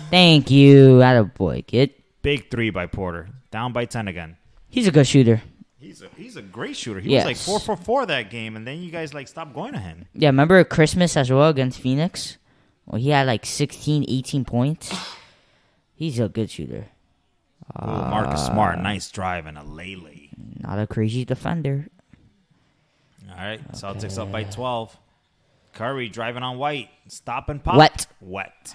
Thank you. Atta boy, kid. Big three by Porter. Down by 10 again. He's a good shooter. He's a, he's a great shooter. He was like Yes. 4 for 4 that game, and then you guys like stopped going to him. Yeah, remember Christmas as well against Phoenix? Well, he had like 16, 18 points. He's a good shooter. Ooh, Marcus Smart, uh, nice drive and a Lele. Not a crazy defender. All right, Celtics up by 12. Curry driving on White. Stop and pop. Wet. Wet.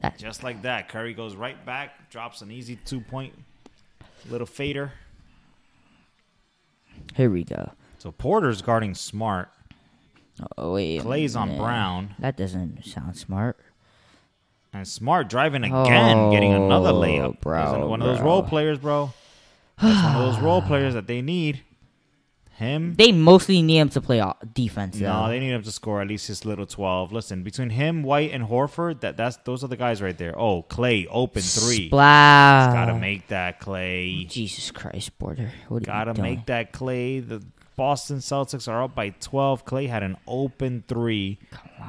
That- Just like that. Curry goes right back, drops an easy two point little fader. Here we go. So Porter's guarding Smart. Oh, wait. Klay's on. Brown. That doesn't sound smart. And Smart driving again, getting another Oh, layup. bro, He's one of those role players, bro. That's one of those role players that they need. Him. They mostly need him to play defense. No, though. they need him to score at least his little twelve. Listen, between him, White, and Horford, that that's those are the guys right there. Oh, Klay, open three. Splash. Gotta make that Klay. Jesus Christ, Border. What Gotta make that Klay. The Boston Celtics are up by 12. Klay had an open three.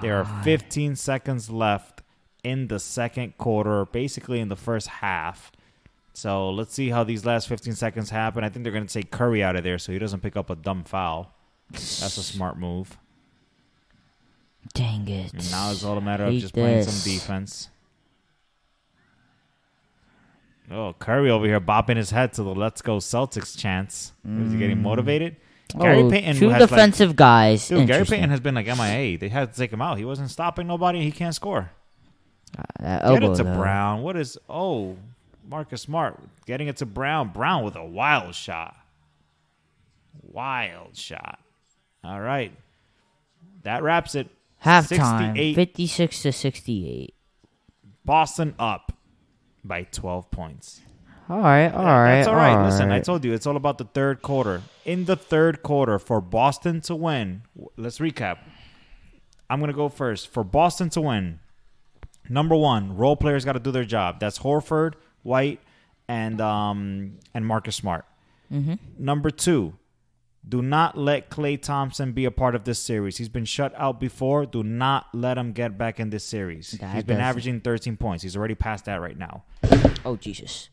There are 15 seconds left in the second quarter, basically in the first half. So let's see how these last 15 seconds happen. I think they're going to take Curry out of there so he doesn't pick up a dumb foul. That's a smart move. Dang it. And now it's all a matter of just playing some defense. Oh, Curry over here bopping his head to the "Let's go Celtics" chants. Is he getting motivated? Gary oh, Payton two has, like- defensive guys. Dude, Gary Payton has been like MIA. They had to take him out. He wasn't stopping nobody. He can't score. Ah, that Get it to though. Brown. What is? Oh, Marcus Smart getting it to Brown. Brown with a wild shot. Wild shot. All right, that wraps it. Halftime, 68. 56 to 68. Boston up by 12 points. All right, all right. That's all right. all Listen, I told you it's all about the third quarter. In the third quarter, for Boston to win, let's recap. I'm going to go first. For Boston to win, number one, role players got to do their job. That's Horford, White, and um and Marcus Smart. Mm-hmm. Number two, do not let Klay Thompson be a part of this series. He's been shut out before. Do not let him get back in this series. That He's been does- averaging 13 points. He's already past that right now. Oh, Jesus.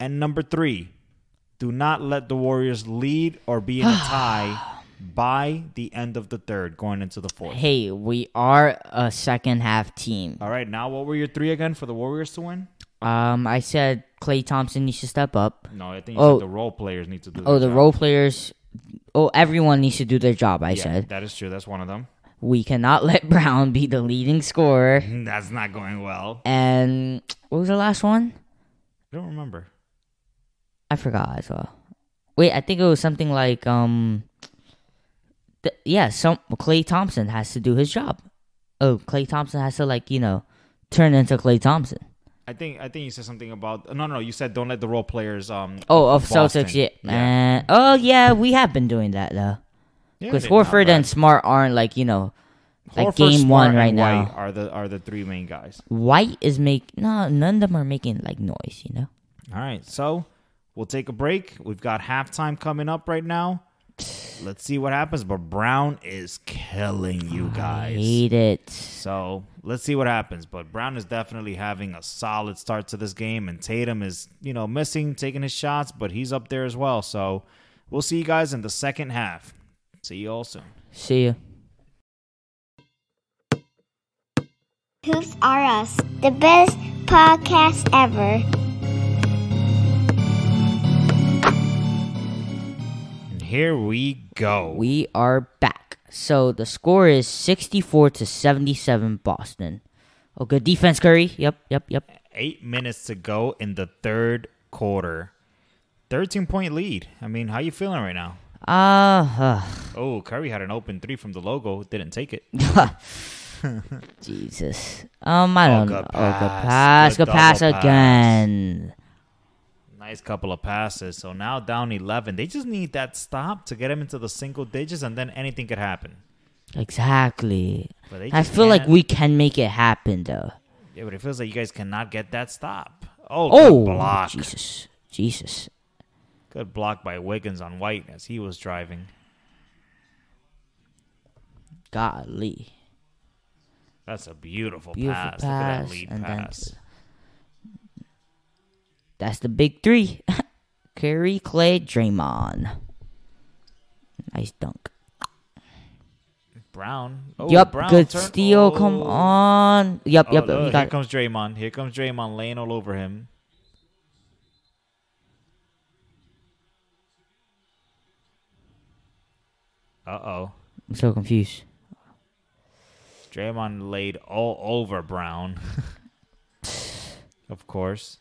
And number three, do not let the Warriors lead or be in a tie by the end of the third, going into the fourth. Hey, we are a second half team. All right, now what were your three again for the Warriors to win? Um, I said Klay Thompson needs to step up. No, I think you Oh. said the role players need to do. Oh, the job. role players. Oh, everyone needs to do their job. I Yeah, said that is true. That's one of them. we cannot let Brown be the leading scorer. That's not going well. And what was the last one? I don't remember. I forgot as well. Wait, I think it was something like um. Th- yeah, some Klay Thompson has to do his job. Oh, Klay Thompson has to like you know turn into Klay Thompson. I think I think you said something about no no you said don't let the role players um Oh, of Boston. Celtics, yeah. Man. Oh, yeah, we have been doing that though. Because not Horford and Smart aren't like you know, like Horford, game Smart, one right now. White are the are the three main guys. White is make no, none of them are making like noise. You know. All right, so we'll take a break. We've got halftime coming up right now. Let's see what happens. But Brown is killing you I guys. hate it. So let's see what happens. But Brown is definitely having a solid start to this game, and Tatum is, you know, missing, taking his shots, but he's up there as well. So we'll see you guys in the second half. See you all soon. See ya. Hoops are us, the best podcast ever. Here we go. We are back. So the score is sixty-four to seventy-seven, Boston. Oh, good defense, Curry. Yep, yep, yep. Eight minutes to go in the third quarter. 13 point lead. I mean, how you feeling right now? Uh, Oh, Curry had an open three from the logo. Didn't take it. Jesus. Um, I Oh, don't good know. Oh, good pass. pass. Good Good pass pass. again. Nice couple of passes. So now down 11. They just need that stop to get him into the single digits, and then anything could happen. Exactly. I feel like can't- we can make it happen, though. Yeah, but it feels like you guys cannot get that stop. Oh, Oh, good block. Jesus. Jesus. Good block by Wiggins on White as he was driving. Golly. That's a beautiful, Beautiful pass. Look at that lead pass. That's the big three. Curry, Clay, Draymond. Nice dunk. Brown. Oh, yup, Brown good turn- steal. Come oh. on. Yep, Oh, look, he here comes Draymond. Here comes Draymond laying all over him. Uh oh. I'm so confused. Draymond laid all over Brown. of course.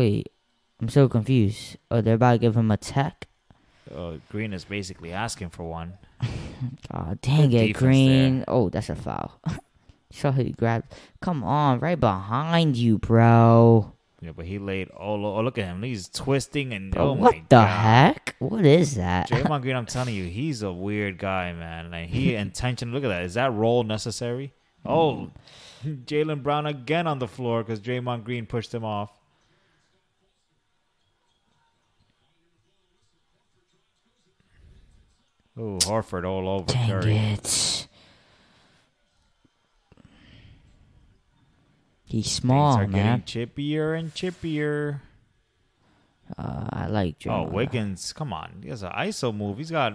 Wait, I'm so confused. Oh, they're about to give him a tech. Uh, Green is basically asking for one. God dang Good it, Green. Oh, that's a foul. Saw he grabbed. Come on, right behind you, bro. Yeah, but he laid all. Oh, look at him. He's twisting and Bro, oh what my the God. heck? What is that? Draymond Green, I'm telling you, he's a weird guy, man. Like he intention. Look at that. Is that roll necessary? Oh, Jaylen Brown again on the floor because Draymond Green pushed him off. Oh, Horford all over Dang Curry. it. He's Things small, are man. getting chippier and chippier. Uh, I like Oh, Wiggins, come on. He has an ISO move. He's got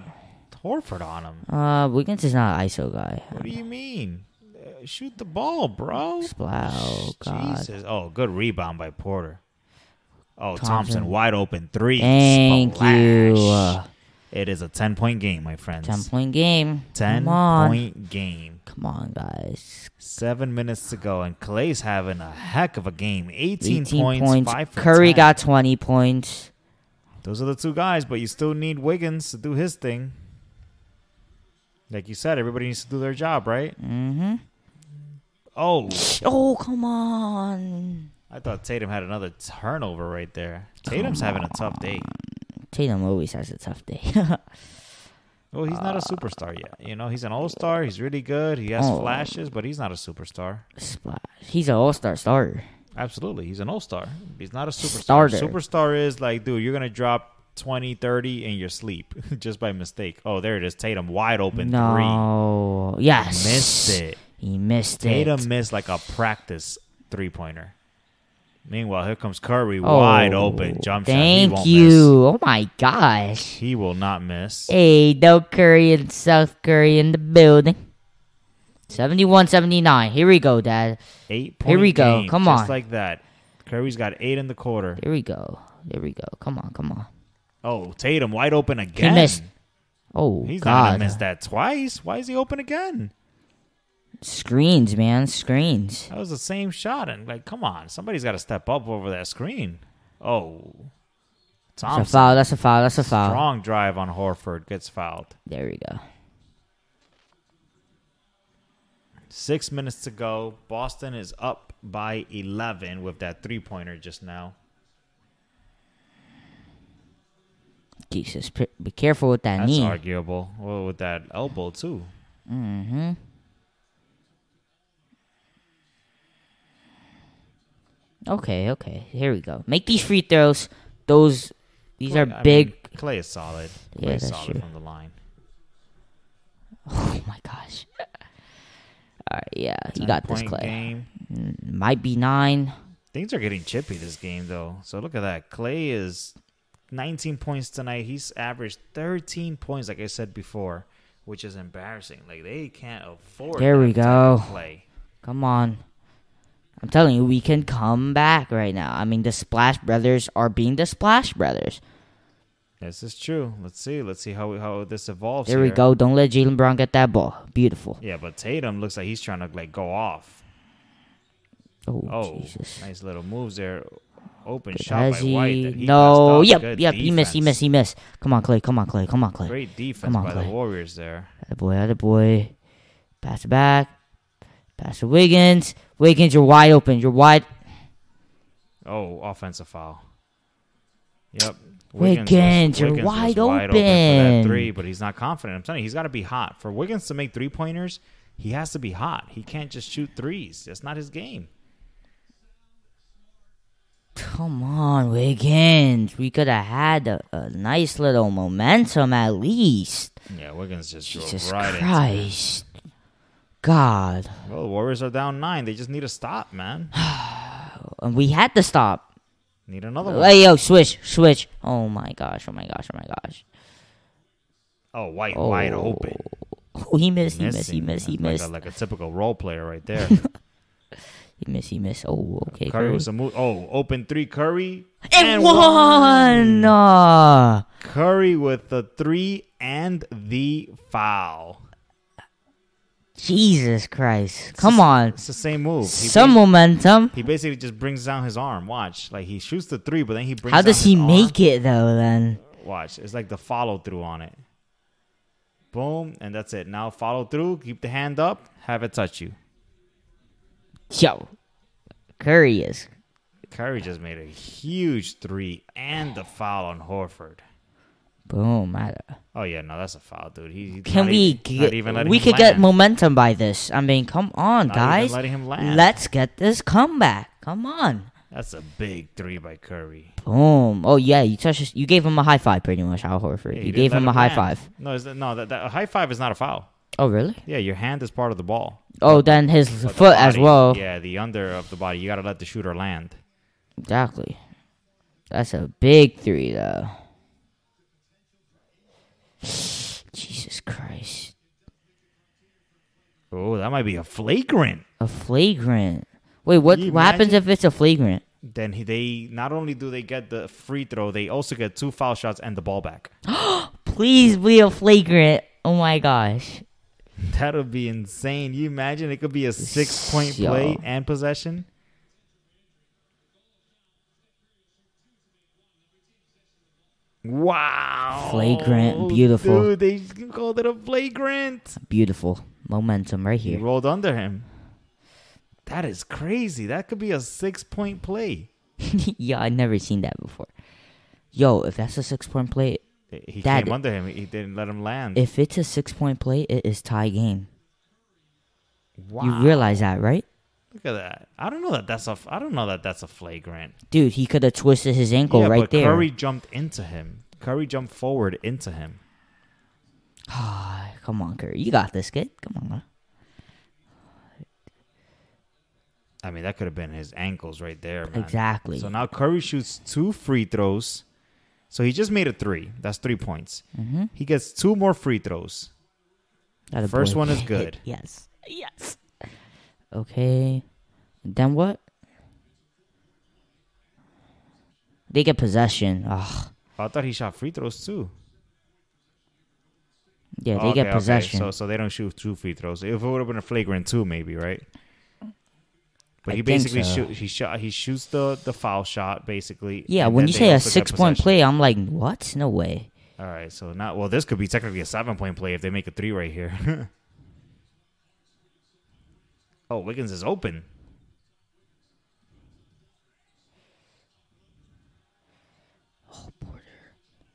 Horford on him. Uh, Wiggins is not an ISO guy. What do you mean? Uh, shoot the ball, bro. Splow, oh, God. Jesus. Oh, good rebound by Porter. Oh, Thompson, Thompson. wide open three. Thank Splash. you. It is a 10 point game, my friends. 10 point game. 10 Come on. point game. Come on, guys. Seven minutes to go, and Klay's having a heck of a game. 18, 18 points, points. five for Curry 10. got 20 points. Those are the two guys, but you still need Wiggins to do his thing. Like you said, everybody needs to do their job, right? Mm-hmm. Oh, Oh, come on. I thought Tatum had another turnover right there. Tatum's having a tough day. Tatum always has a tough day. Well, he's not a uh, superstar yet. You know, he's an all star. He's really good. He has Oh. flashes, but he's not a superstar. Splash. He's an all-star starter. Absolutely. He's an all star. He's not a superstar. Starter. Superstar is like, dude, you're going to drop 20, 30 in your sleep just by mistake. Oh, there it is. Tatum wide open No. three. Yes. He missed it. He missed Tatum it. Tatum missed like a practice three pointer. Meanwhile, here comes Curry Oh, wide open jump shot. He Thank won't you. Oh my gosh. He will not miss. Hey, no Curry and South Curry in the building. 71-79. Here we go, Dad. Eight Here we go. game, Come on, just like that. Curry's got eight in the quarter. Here we go. Here we go. Come on, come on. Oh, Tatum wide open again. He missed. Oh He's not God. gonna miss that twice. Why is he open again? Screens, man. Screens. That was the same shot, and like, come on, somebody's got to step up over that screen. Oh, That's a foul. That's a foul. That's a foul. strong drive on Horford gets fouled. There we go. Six minutes to go. Boston is up by 11 with that three pointer just now. Jesus, be careful with that That's knee. arguable. Well, with that elbow too. Mm-hmm. Okay, okay. Here we go. Make these free throws. Those, these are I big. mean, Klay is solid. Yeah, is that's solid true. from the line. Oh my gosh. All right, yeah, you got this, Klay. Game. Mm, Might be nine. Things are getting chippy this game though. So look at that. Klay is 19 points tonight. He's averaged 13 points, like I said before, which is embarrassing. Like they can't afford. There we that type of go. Play. Come on. I'm telling you, we can come back right now. I mean, the Splash Brothers are being the Splash Brothers. This is true. Let's see. Let's see how how this evolves. There we go. Don't let Jaylen Brown get that ball. Beautiful. Yeah, but Tatum looks like he's trying to like go off. Oh, Oh, Jesus. nice little moves there. Open Good shot by Hezzy. White. he no, yep. Good yep. He missed. He defense. missed. He missed. Come on, Klay. Come on, Klay. Come on, Klay. Great defense Come on, by Klay. the Warriors there. Atta boy, atta boy. Pass it back. Pass to Wiggins. Wiggins, you're wide open. You're wide. Oh, offensive foul. Yep. Wiggins, you're wide for that open. three, but he's not confident. I'm telling you, he's got to be hot. For Wiggins to make three pointers, he has to be hot. He can't just shoot threes. That's not his game. Come on, Wiggins. We could have had a, a nice little momentum at least. Yeah, Wiggins just drove Jesus right. Christ. God. Well, the Warriors are down nine. They just need a stop, man. And we had to stop. Need another one. Hey, yo, switch, switch. Oh my gosh, oh my gosh, oh my gosh. Oh, White, Oh. wide open. Oh, he missed, he missed, he missed, he That's like a- missed. Like a, typical role player right there. He missed, he missed. Oh, okay. Curry Curry. with some move. Oh, open three, Curry. And one! Uh, Curry with the three and the foul. Jesus Christ. Come on. It's the same move. He, Some momentum. he basically just brings down his arm. Watch. Like he shoots the three, but then he brings How does he his arm. make it though then? Watch. It's like the follow through on it. Boom, and that's it. Now follow through, keep the hand up, have it touch you. Yo. Curry is Curry just made a huge three and the foul on Horford. Boom. I- Oh yeah, no, that's a foul, dude. He, he's Can we even, not get, we could get momentum by this. I mean, come on, Not even guys. letting him land. Let's get this comeback. Come on. That's a big three by Curry. Boom. Oh yeah, you touched you gave him a high five pretty much, Al Horford. Yeah, you didn't gave him a high land. five. No, is that, no, that, that, a high five is not a foul. Oh really? Yeah, your hand is part of the ball. Oh then his But the foot as well. Yeah, the under of the body. You got to let the shooter land. Exactly. That's a big three though. Jesus Christ. Oh, that might be a flagrant. A flagrant. Wait, what what happens if it's a flagrant? Then he, they not only do they get the free throw, they also get two foul shots and the ball back. Please be a flagrant. Oh my gosh. That would be insane. You imagine it could be a six point Yo. play and possession. Wow. Flagrant, beautiful. Dude, they called it a flagrant. Beautiful. Momentum right here. He rolled under him. That is crazy. That could be a six point play. yeah, I never seen that before. Yo, if that's a six point play, He That- came under him. He didn't let him land. if it's a six point play, it is tie game. wow. You realize that, right? Look at that. I don't know that that's a. I don't know that that's a flagrant. Dude, he could have twisted his ankle yeah, right but there. Curry jumped into him. Curry jumped forward into him. Come on, Curry. You got this, kid. Come on. man. I mean, that could have been his ankles right there, man. Exactly. So now Curry shoots two free throws. So he just made a three. That's three points. Mm-hmm. He gets two more free throws. Atta First boy. one is good. yes. Yes. Okay. Then what? They get possession. Ugh. I thought he shot free throws too. Yeah, they Okay, get okay. possession. So so they don't shoot two free throws. If it would have been a flagrant two, maybe right. But I he basically so. shoot. He shot. He shoots the the foul shot basically. yeah, when you say a six point possession. play, I'm like, what? No way. All right, so now well, this could be technically a seven point play if they make a three right here. Oh, Wiggins is open. Oh, Porter.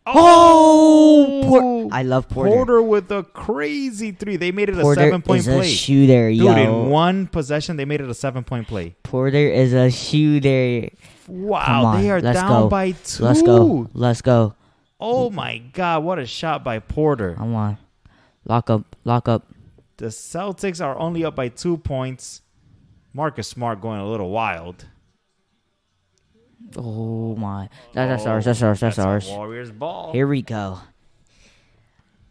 Oh, oh Por I love Porter. Porter with a crazy three. They made it Porter a seven point is play. A shooter, dude. Yo. In one possession, they made it a seven point play. Porter is a shooter. Wow, on, they are down go. by two. Let's go. Let's go. Oh my God! What a shot by Porter. Come on, lock up, lock up. The Celtics are only up by two points. Marcus Smart going a little wild. Oh my. That, that's Oh, ours. That's ours. That's, oh, a ours. Warriors ball. Here we go.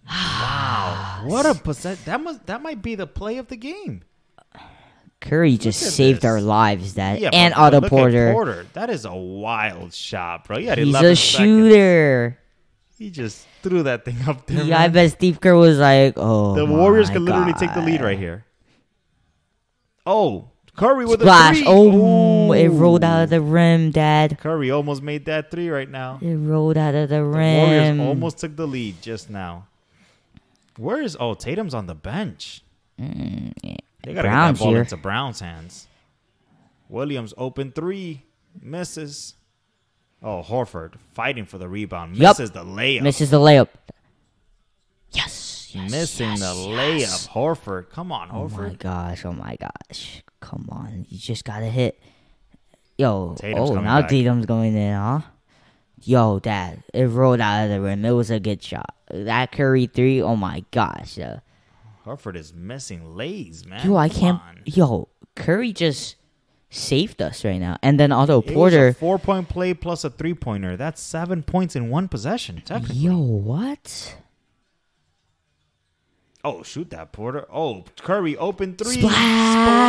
Wow, what a possess- that must that might be the play of the game. Curry just saved this. our lives. That Yeah, and Otto Porter. Porter, that is a wild shot, bro. Had He's 11 a seconds. shooter. He just threw that thing up there. Yeah, I bet Steve Kerr was like, "Oh, the Warriors my could literally take the lead right here. Oh, Curry with Splash! a three. Oh, it rolled out of the rim, Dad. Curry almost made that three right now. It rolled out of the The Warriors rim. almost took the lead just now. Where is oh Tatum's on the bench? Mm, yeah. They gotta Brown's get that ball here. into Brown's hands. Williams open three, misses. Oh Horford fighting for the rebound, Yup. misses the layup, Misses the layup. Yes. yes missing yes, the yes. layup. Horford, come on Horford. Oh my gosh! Oh my gosh! Come on! You just gotta hit. Yo! Tatum's oh, now back. Tatum's going in, huh? Yo, Dad! It rolled out of the rim. It was a good shot. That Curry three. Oh my gosh! Uh, Horford is missing lays, man. yo, I Come can't. on. Yo, Curry just saved us right now. And then Otto It Porter. four point play plus a three pointer. That's seven points in one possession. Technically. Yo, what? Oh, shoot that Porter. Oh, Curry open three.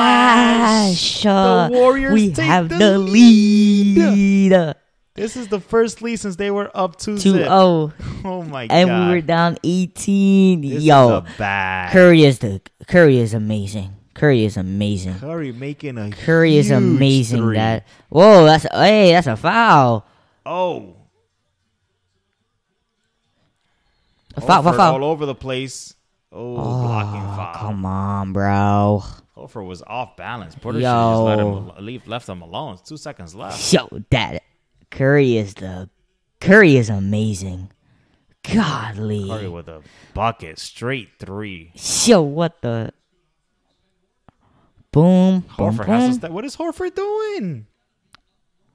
Splash! Uh, The Warriors we take have the the lead. lead. This is the first lead since they were up 2 2 zip. 0. Oh my And god. And we were down 18. This Yo, is. Curry is the Curry is amazing. Curry is amazing. Curry making a Curry is amazing. three. That whoa, that's hey, that's a foul. Oh, A foul, foul, foul. all over the place. Oh, oh blocking Oh, foul. come on, bro. Horford was off balance. Porter should just let him leave, left him alone. It's two seconds left. Yo, that Curry is the Curry is amazing. Godly. Curry with a bucket, straight three. Yo, what the? Boom. boom, Horford has to step. What is Horford doing?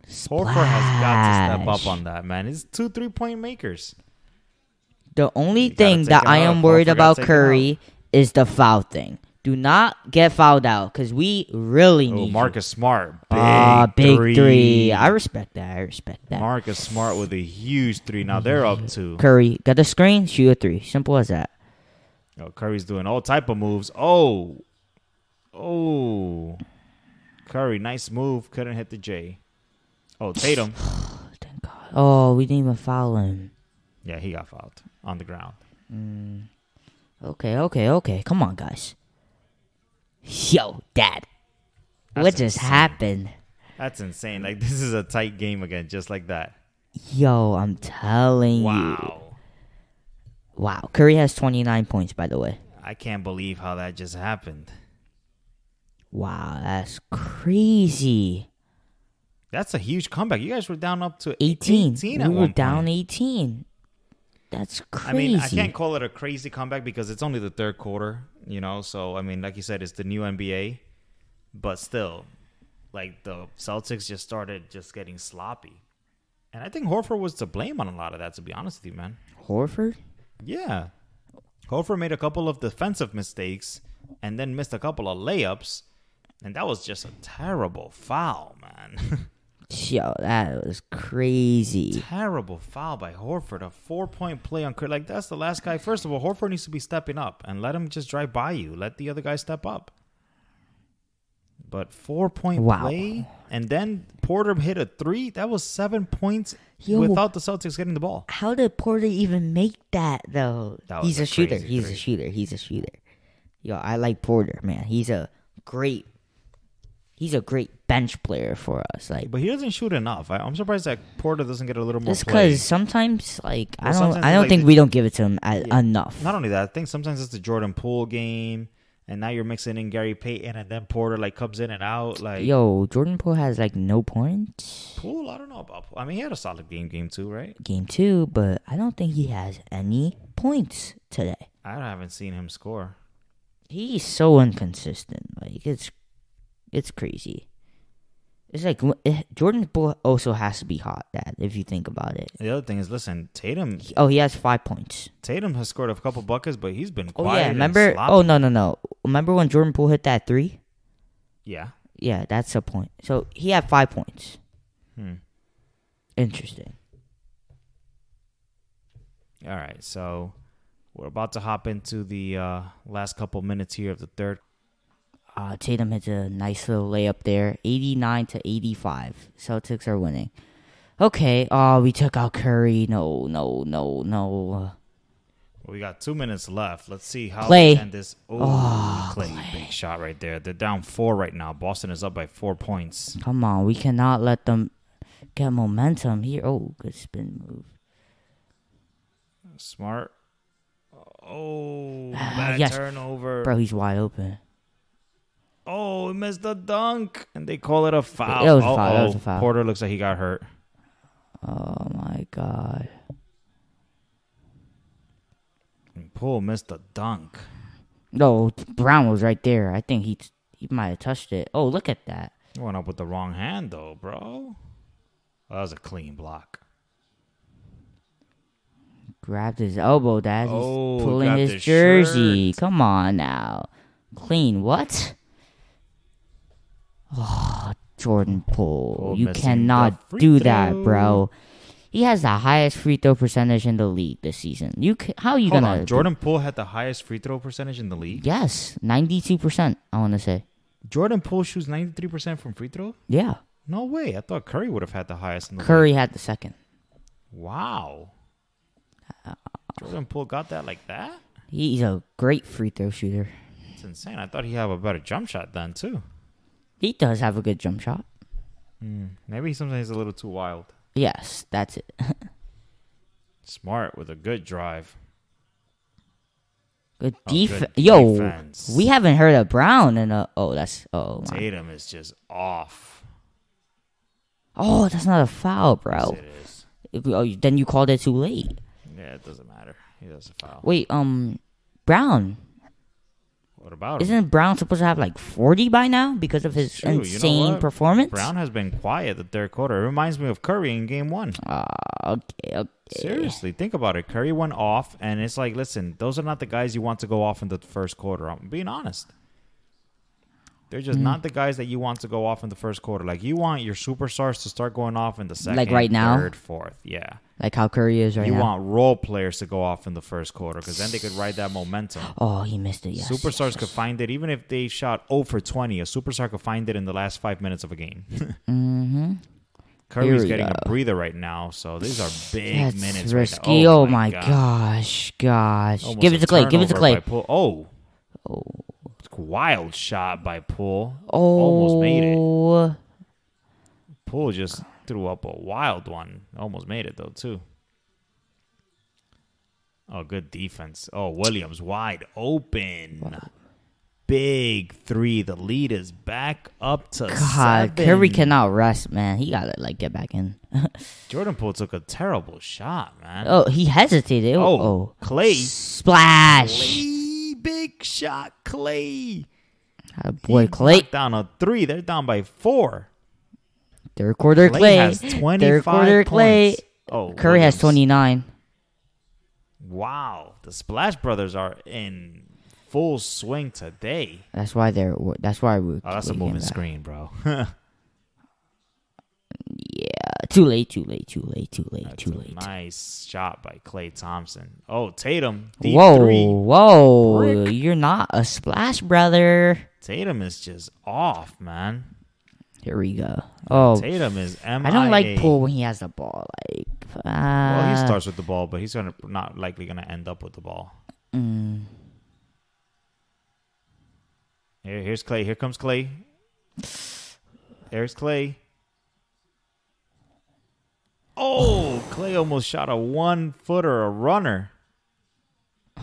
Horford has got to step up on that, man. He's two three point makers. The only thing that I am worried Horford about Curry is the foul thing. Do not get fouled out because we really Oh, need you. Marcus Smart, big, Ah, big three. three. I respect that. I respect that. Marcus Smart with a huge three. Now they're up two. Curry got the screen, shoot a three. Simple as that. Oh, Curry's doing all type of moves. Oh, oh, Curry, nice move. Couldn't hit the J. Oh, Tatum. Thank God. Oh, we didn't even foul him. yeah, he got fouled on the ground. Mm. Okay, okay, okay. Come on, guys. Yo, Dad. what That's just insane. happened? That's insane. Like this is a tight game again, just like that. Yo, I'm telling you. Wow. Wow. Curry has 29 points, by the way. I can't believe how that just happened. Wow, that's crazy. That's a huge comeback. You guys were down up to 18. 18 we were down point. 18. That's crazy. I mean, I can't call it a crazy comeback because it's only the third quarter, you know. So I mean, like you said, it's the new NBA, but still, like the Celtics just started just getting sloppy, and I think Horford was to blame on a lot of that. To be honest with you, man. Horford? Yeah, Horford made a couple of defensive mistakes and then missed a couple of layups, and that was just a terrible foul, man. Yo, that was crazy. terrible foul by Horford. A four point play on Curry. Like, that's the last guy. First of all, Horford needs to be stepping up and let him just drive by you. Let the other guy step up. But four point Wow. play, and then Porter hit a three. That was seven points Yo. without the Celtics getting the ball. How did Porter even make that though? That He's a a, shooter. He's three. a shooter. He's a shooter. Yo, I like Porter, man. He's a great He's a great bench player for us. Like But he doesn't shoot enough. I, I'm surprised that Porter doesn't get a little more just because sometimes, like, Well, I don't, I don't like think the- we don't give it to him a- Yeah. enough. Not only that, I think sometimes it's the Jordan Poole game, and now you're mixing in Gary Payton, and then Porter like comes in and out. Like Yo, Jordan Poole has like no points. Poole, I don't know about. Poole. I mean, he had a solid game, game two, right? Game two, but I don't think he has any points today. I haven't seen him score. He's so inconsistent. Like it's it's crazy. It's like eh, Jordan Poole also has to be hot, Dad. If you think about it. The other thing is, listen, Tatum. He- oh, he has five points. Tatum has scored a couple buckets, but he's been Oh yeah, remember? Oh no no no! Remember when Jordan Poole hit that three? yeah. Yeah, that's a point. So he had five points. Hmm. Interesting. All right, so we're about to hop into the uh, last couple minutes here of the third. Uh, Tatum hits a nice little layup there, eighty-nine to eighty-five. Celtics are winning. Okay. Oh, we took out Curry. No, no, no, no. Well, we got two minutes left. Let's see how Klay. end this. Oh, Klay, big shot right there. They're down four right now. Boston is up by four points. Come on, we cannot let them get momentum here. Oh, good spin move. Smart. Oh, bad yes. turnover. Bro, he's wide open. Oh, he missed the dunk, and they call it a foul. It was a foul, that was a foul. Porter looks like he got hurt. Oh my god. And Poole missed the dunk. No, Brown was right there. I think he he might have touched it. Oh, look at that. He went up with the wrong hand, though, bro. that was a clean block. Grabbed his elbow, Dad. He's Oh, pulling his jersey. shirt. Come on now. Clean. What? Oh, Jordan Poole. Poole you cannot do that, throw. bro. He has the highest free throw percentage in the league this season. You how are you Hold gonna on. Jordan Poole had the highest free throw percentage in the league. Yes, ninety two percent. I want to say. Jordan Poole shoots 93% from free throw? Yeah, No way. I thought Curry would have had the highest in the Curry had the second. league. Wow. Uh, Jordan Poole got that like that? He's a great free throw shooter. It's insane. I thought he'd have a better jump shot then, too. He does have a good jump shot. Maybe sometimes he's a little too wild. Yes, that's it. Smart with a good drive. Good Oh, defense. good Yo, defense. we haven't heard of Brown in a. Oh, that's. Oh my. Tatum is just off. Oh, that's not a foul, Yes, bro. it is. If- Oh, then you called it too late. Yeah, it doesn't matter. He does a foul. Wait, um, Brown What about him? isn't Brown supposed to have like forty by now because of his True, you know insane performance? Brown has been quiet the third quarter. It reminds me of Curry in game one. Ah, okay, okay. Seriously, think about it. Curry went off, and it's like, listen, those are not the guys you want to go off in the first quarter. I'm being honest. They're just not the guys that you want to go off in the first quarter. Like you want your superstars to start going off in the second, like right now? third, fourth. Yeah, Like how Curry is right you now. You want role players to go off in the first quarter because then they could ride that momentum. oh, he missed it. Yes. Superstars yes, could find it even if they shot 0 for 20. A superstar could find it in the last five minutes of a game. Mm-hmm. Curry's getting go. a breather right now, so these are big That's minutes. risky. Right now. oh, my gosh, gosh. Almost Give a it to Klay. Give it to Klay. Poole. Oh. Wild shot by Poole. Oh, Almost made it. Oh. Poole just threw up a wild one. Almost made it, though, too. Oh, good defense. Oh, Williams wide open. Big three. The lead is back up to God, seven. Curry cannot rest, man. He gotta like get back in. Jordan Poole took a terrible shot, man. oh, he hesitated. Oh, Oh, oh. Klay. splash! Klay, big shot, Klay. Ah, boy, He Klay. down a three. They're down by four. Third quarter, Klay, Klay. has 25 Third quarter, Klay. Oh, Curry has twenty nine. Wow, the Splash Brothers are in full swing today. That's why they're. That's why we. Oh, that's a moving screen, bro. Yeah, too late, too late, too late, too late, That's too late. nice shot by Klay Thompson. Oh, Tatum, deep Whoa, three. whoa! Brick. You're not a splash brother. Tatum is just off, man. Here we go. Oh, Tatum is MIA. I don't like Poole when he has the ball. Like, uh, Well, he starts with the ball, but he's gonna not likely gonna end up with the ball. mm, Here, here's Klay. Here comes Klay. There's Klay. Oh, Klay almost shot a one footer, a runner.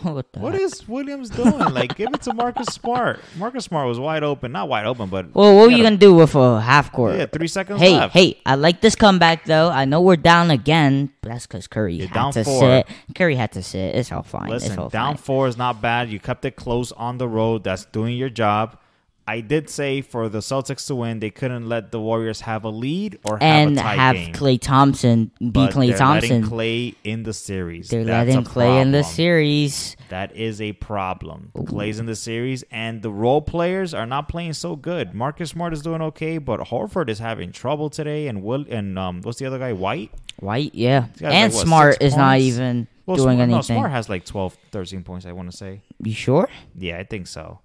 what the What Williams doing? like, give it to Marcus Smart. Marcus Smart was wide open, not wide open, but Well, what are you gonna do with a half court? Yeah, three seconds Hey, left. hey, I like this comeback though. I know we're down again, but that's because Curry You're had down to four. sit. Curry had to sit. It's all fine. Listen, it's all down fine. four is not bad. You kept it close on the road. That's doing your job. I did say for the Celtics to win, they couldn't let the Warriors have a lead or have and a tie have game. Klay Thompson be but Klay they're Thompson. letting Klay in the series. They're That's letting Klay in the series. That is a problem. Klay's in the series, and the role players are not playing so good. Marcus Smart is doing okay, but Horford is having trouble today. And Will and um, what's the other guy? White. White, yeah, and like, what, Smart is not even Well, doing Smart, no, anything. Smart has like 12, 13 points. I want to say. you sure? Yeah, I think so.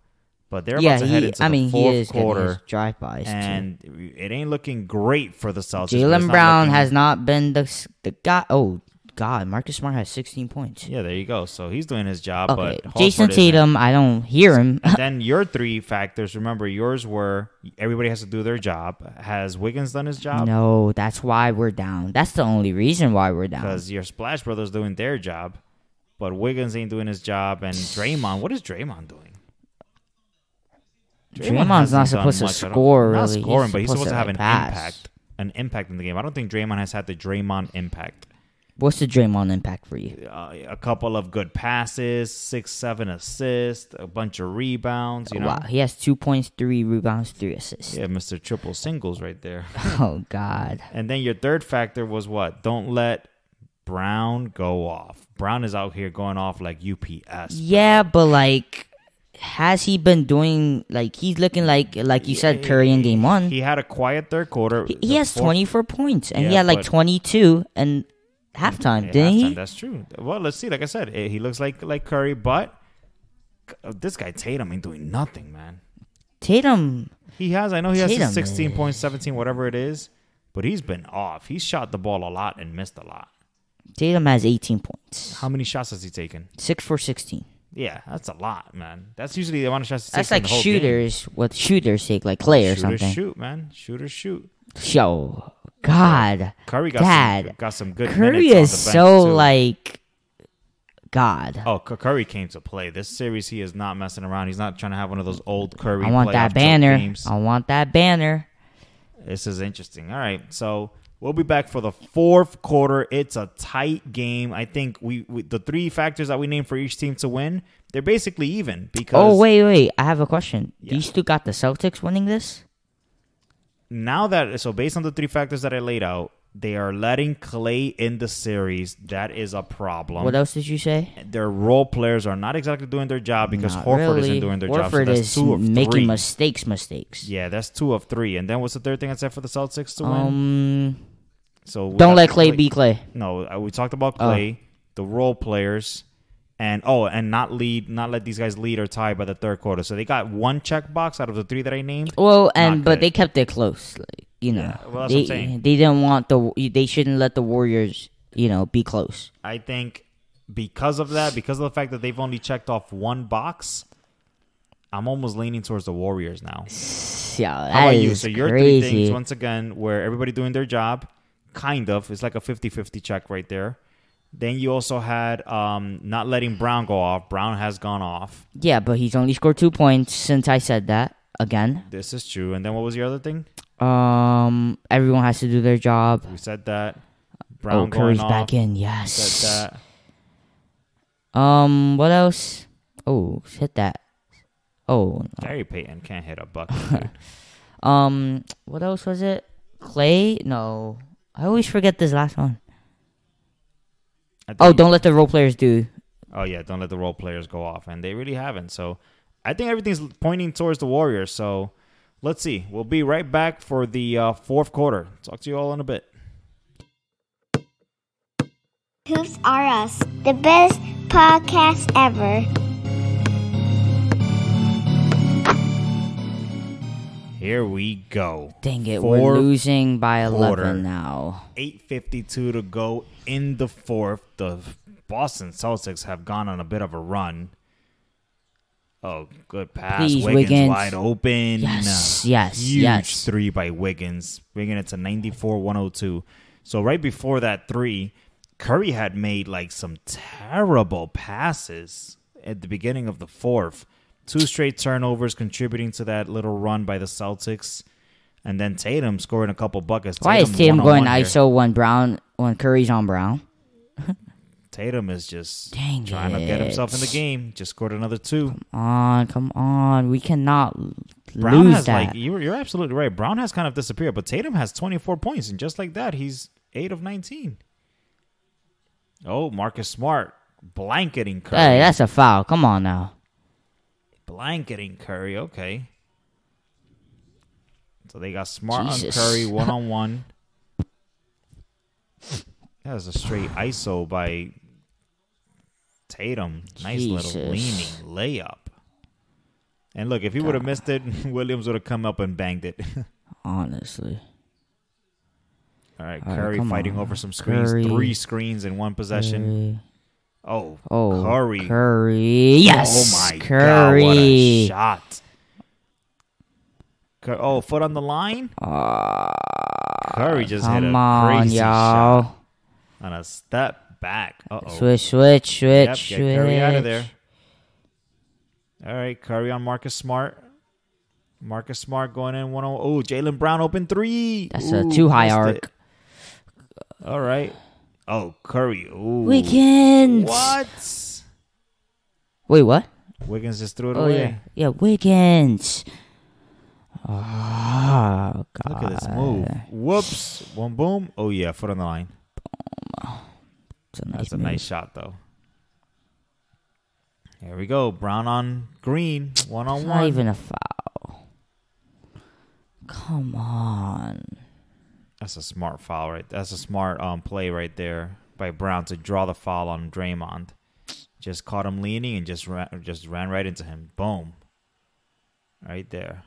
But they're Yeah, about to head into I the mean, he is quarter, drive-bys too. and it ain't looking great for the Celtics. Jaylen Brown looking- has not been the the guy. Oh God, Marcus Smart has 16 points. Yeah, there you go. So he's doing his job. Okay, but Jayson isn't. Tatum, I don't hear him. And then your three factors. Remember, yours were everybody has to do their job. Has Wiggins done his job? no, that's why we're down. That's the only reason why we're down. because your Splash Brothers doing their job, but Wiggins ain't doing his job. And Draymond, what is Draymond doing? Draymond's not supposed to much. I don't- score, Not really. He's scoring, but he's supposed to, to have an pass. impact, an impact in the game. I don't think Draymond has had the Draymond impact. What's the Draymond impact for you? Uh, a couple of good passes, six, seven assists, a bunch of rebounds. You know, Wow, he has two points, three rebounds, three assists. yeah, Mister Triple Singles right there. Oh God. And then your third factor was what? Don't let Brown go off. Brown is out here going off like UPS. Yeah, but like, has he been doing like he's looking like like you said Curry in game one? He had a quiet third quarter. He, he has 24 points and he had like 22 and halftime, at didn't halftime, he? That's true. Well, let's see. Like I said, eh, he looks like like Curry, but uh, this guy Tatum ain't doing nothing, man. Tatum, He has. I know he has Tatum his 16 points, 17, whatever it is, but he's been off. He's shot the ball a lot and missed a lot. Tatum has 18 points, How many shots has he taken? six for 16. Yeah, that's a lot, man. That's usually the amount of shots he That's like whole game. shooters, what shooters take, like Klay or Shooters something. shoot, man. Shooters shoot. Yo, God, Curry got Dad, some got some good Curry is on the bench, so too. like, God. Oh, Cu- Curry came to play. This series, he is not messing around. He's not trying to have one of those old Curry. I want that banner. I want that banner. This is interesting. All right, so we'll be back for the fourth quarter. It's a tight game. I think we, we the three factors that we named for each team to win, they're basically even because Oh wait, wait. I have a question. Yeah. Do you still got the Celtics winning this? now that so based on the three factors that I laid out, they are letting Klay in the series. That is a problem. What else did you say? Their role players are not exactly doing their job because Not Horford really. isn't doing their job. So Horford is two of making three. mistakes. Mistakes. Yeah, that's two of three. And then what's the third thing I said for the Celtics to win? Um, So don't let Klay be Klay. No, uh, we talked about Oh. Klay, the role players, and oh, and not lead, not let these guys lead or tie by the third quarter. So they got one check box out of the three that I named. Well, and but they kept it close. Like, you know, Yeah, well, that's they what I'm saying. they didn't want the they shouldn't let the Warriors you know be close. I think because of that, because of the fact that they've only checked off one box, I'm almost leaning towards the Warriors now. Yeah, How about you? So your three things once again, where everybody doing their job, kind of. It's like a 50-50 check right there. Then you also had um, not letting Brown go off. Brown has gone off. Yeah, but he's only scored two points since I said that again. This is true. And then what was the other thing? Um, everyone has to do their job. We said that. Brown oh, Curry's off. back in. Said Yes. that. Um, what else? Oh, hit that. Oh, no. Gary Payton can't hit a bucket. um, what else was it? Klay? No, I always forget this last one. I think- Oh, don't let the role players do. Oh yeah, don't let the role players go off, and they really haven't. So I think everything's pointing towards the Warriors. So let's see. We'll be right back for the uh, fourth quarter. Talk to you all in a bit. Hoops R Us, the best podcast ever. Here we go. Dang it, Fourth we're losing by quarter. eleven now. 8.52 to go in the fourth. The Boston Celtics have gone on a bit of a run. Oh, good pass. Please, Wiggins, Wiggins. wide open. Yes, yes, Huge yes. three by Wiggins, bringing it to 94 102. So, right before that three, Curry had made like some terrible passes. at the beginning of the fourth. Two straight turnovers contributing to that little run by the Celtics. And then Tatum scoring a couple buckets. Why is Tatum going here. ISO when Brown when Curry's on Brown? Tatum is just Dang trying to get himself in the game. Just scored another two. Come On, come on, we cannot Brown lose has that. like you're you're absolutely right. Brown has kind of disappeared, but Tatum has 24 points, and just like that, he's eight of 19. Oh, Marcus Smart blanketing Curry. Hey, that's a foul. Come on now. Blanketing Curry. Okay. So they got Smart Jesus. on Curry one on one. That was a straight ISO by Tatum. Nice little leaning layup. And look, if he would have missed it, Williams would have come up and banged it. Honestly, All right, All right, Curry fighting on. over some screens. Curry. Three screens in one possession. Oh, Oh, Curry. Curry. Yes, Oh my Curry. god, what a shot. Cur- oh, foot on the line. Curry just hit a on, crazy y'all. shot on a step back. Uh oh. Switch, switch, switch, Yep, switch. get Curry out of there. All right, Curry on Marcus Smart. Marcus Smart going in one on. Oh, Jaylen Brown open three. That's a Ooh, too high arc. it. All right. Oh, Curry. Ooh. Wiggins. What? Wait, what? Wiggins just threw it Oh away. yeah, yeah, Wiggins. Oh God! Look at this move. Whoops. One boom. Oh yeah, foot on the line. It's a nice That's a move. nice shot though. Here we go. Brown on green. One on It's one. not even a foul. Come on. That's a smart foul, right? That's a smart um play right there by Brown to draw the foul on Draymond. Just caught him leaning and just ran, just ran right into him. Boom. Right there.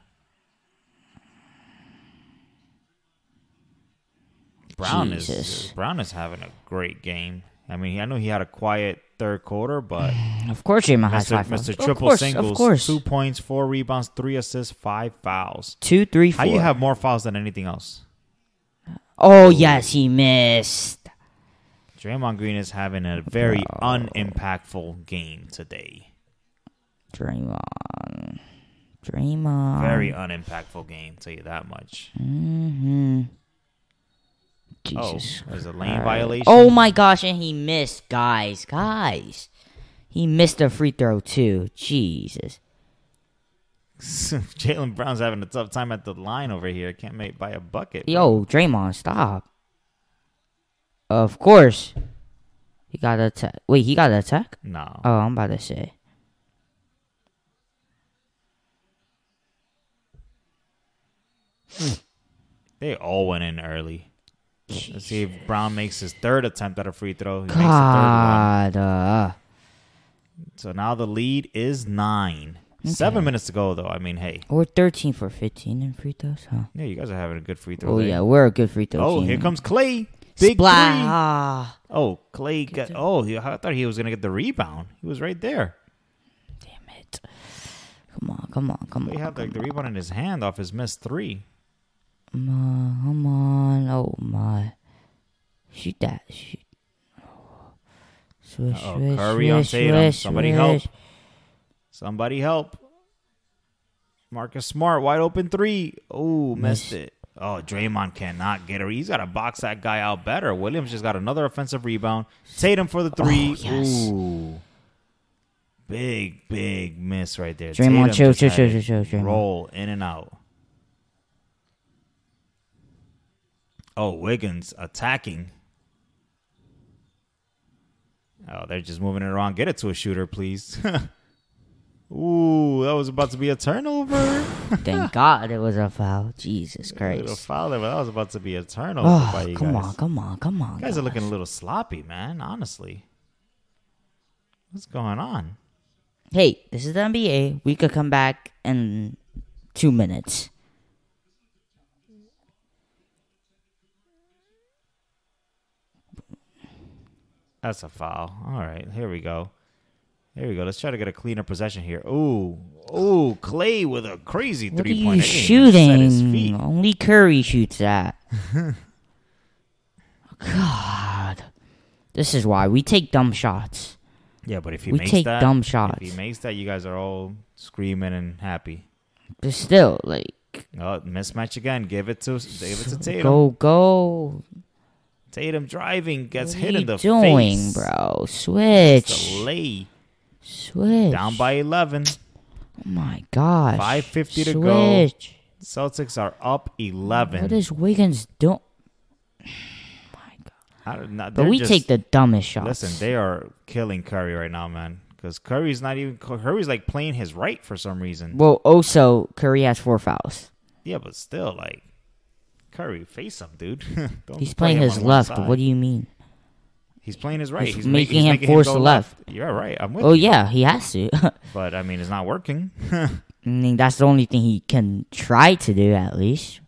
Brown is Brown is having a great game. I mean, I know he had a quiet third quarter, but Of course, has Mr. Mr. Of Triple course, Singles, of course. two points, four rebounds, three assists, five fouls. Two, three, How you have more fouls than anything else? Oh yes, he missed. Draymond Green is having a very unimpactful game today. Draymond. Draymond. Very unimpactful game, tell you that much. Mm-hmm. Oh, Jesus. there's a lane violation. Oh my gosh, and he missed, guys, guys. He missed a free throw too. Jesus. Jaylen Brown's having a tough time at the line over here. Can't make by a bucket. Yo, Draymond, stop. Of course. He got a attack. Wait, he got an attack? No. Oh, I'm about to say. They all went in early. Let's see if Brown makes his third attempt at a free throw. He makes the third. God. Uh, So now the lead is nine. Seven minutes to go, though. I mean, hey. we're 13 for 15 in free throws, huh? Yeah, you guys are having a good free throw. Oh, there. yeah, we're a good free throw Oh, team. here comes Klay. Big Splat. three. Ah, Oh, Klay got. Oh, he, I thought he was gonna get the rebound. He was right there. damn it. Come on, come on, come He on. He had like the rebound in his hand off his missed three. Come on, come on. Oh, my. Shoot that. Shoot. Swish, swish, Curry on swish, Tatum. swish, Somebody swish. help. Somebody help. Marcus Smart, wide open three. Oh, missed it. Oh, Draymond cannot get her. He's got to box that guy out better. Williams just got another offensive rebound. Tatum for the three. Oh, yes. Ooh. Big, big miss right there. Draymond, Tatum chill, just chill, chill, chill, chill, Roll in and out. Oh, Wiggins attacking. Oh, they're just moving it around. Get it to a shooter, please. Ooh, that was about to be a turnover. Thank God it was a foul. Jesus Christ. A little foul there, but that was about to be a turnover oh, by Oh, you come guys. on, come on, come on. You guys are looking a little sloppy, man. Honestly, what's going on? Hey, this is the NBA. We could come back in two minutes. That's a foul. All right, here we go. Here we go. Let's try to get a cleaner possession here. Ooh, ooh, Klay with a crazy What are three you point. shooting? Only Curry shoots that. Oh, God. This is why we take dumb shots. Yeah, but if he We makes take that, dumb if shots. he makes that, you guys are all screaming and happy. But still, like, Oh, mismatch again. Give it to give it to Tatum. go, go. Tatum driving gets What hit are in you the doing, face. bro? It's Switch. lay. Switch. Down by 11. Oh my gosh. 5:50 to go. Switch. Celtics are up 11. What is Wiggins doing? I don't know, But we just- take the dumbest shots. Listen, they are killing Curry right now, man. Because Curry's not even Curry's like playing his right for some reason. well, also Curry has four fouls. Yeah, but still, like Curry, face him, dude. He's play playing his left. What do you mean? He's playing his right. He's He's, ma- making him making force go the left. You're right. I'm with Oh you. yeah, he has to. But I mean, it's not working. I mean, that's the only thing he can try to do at least.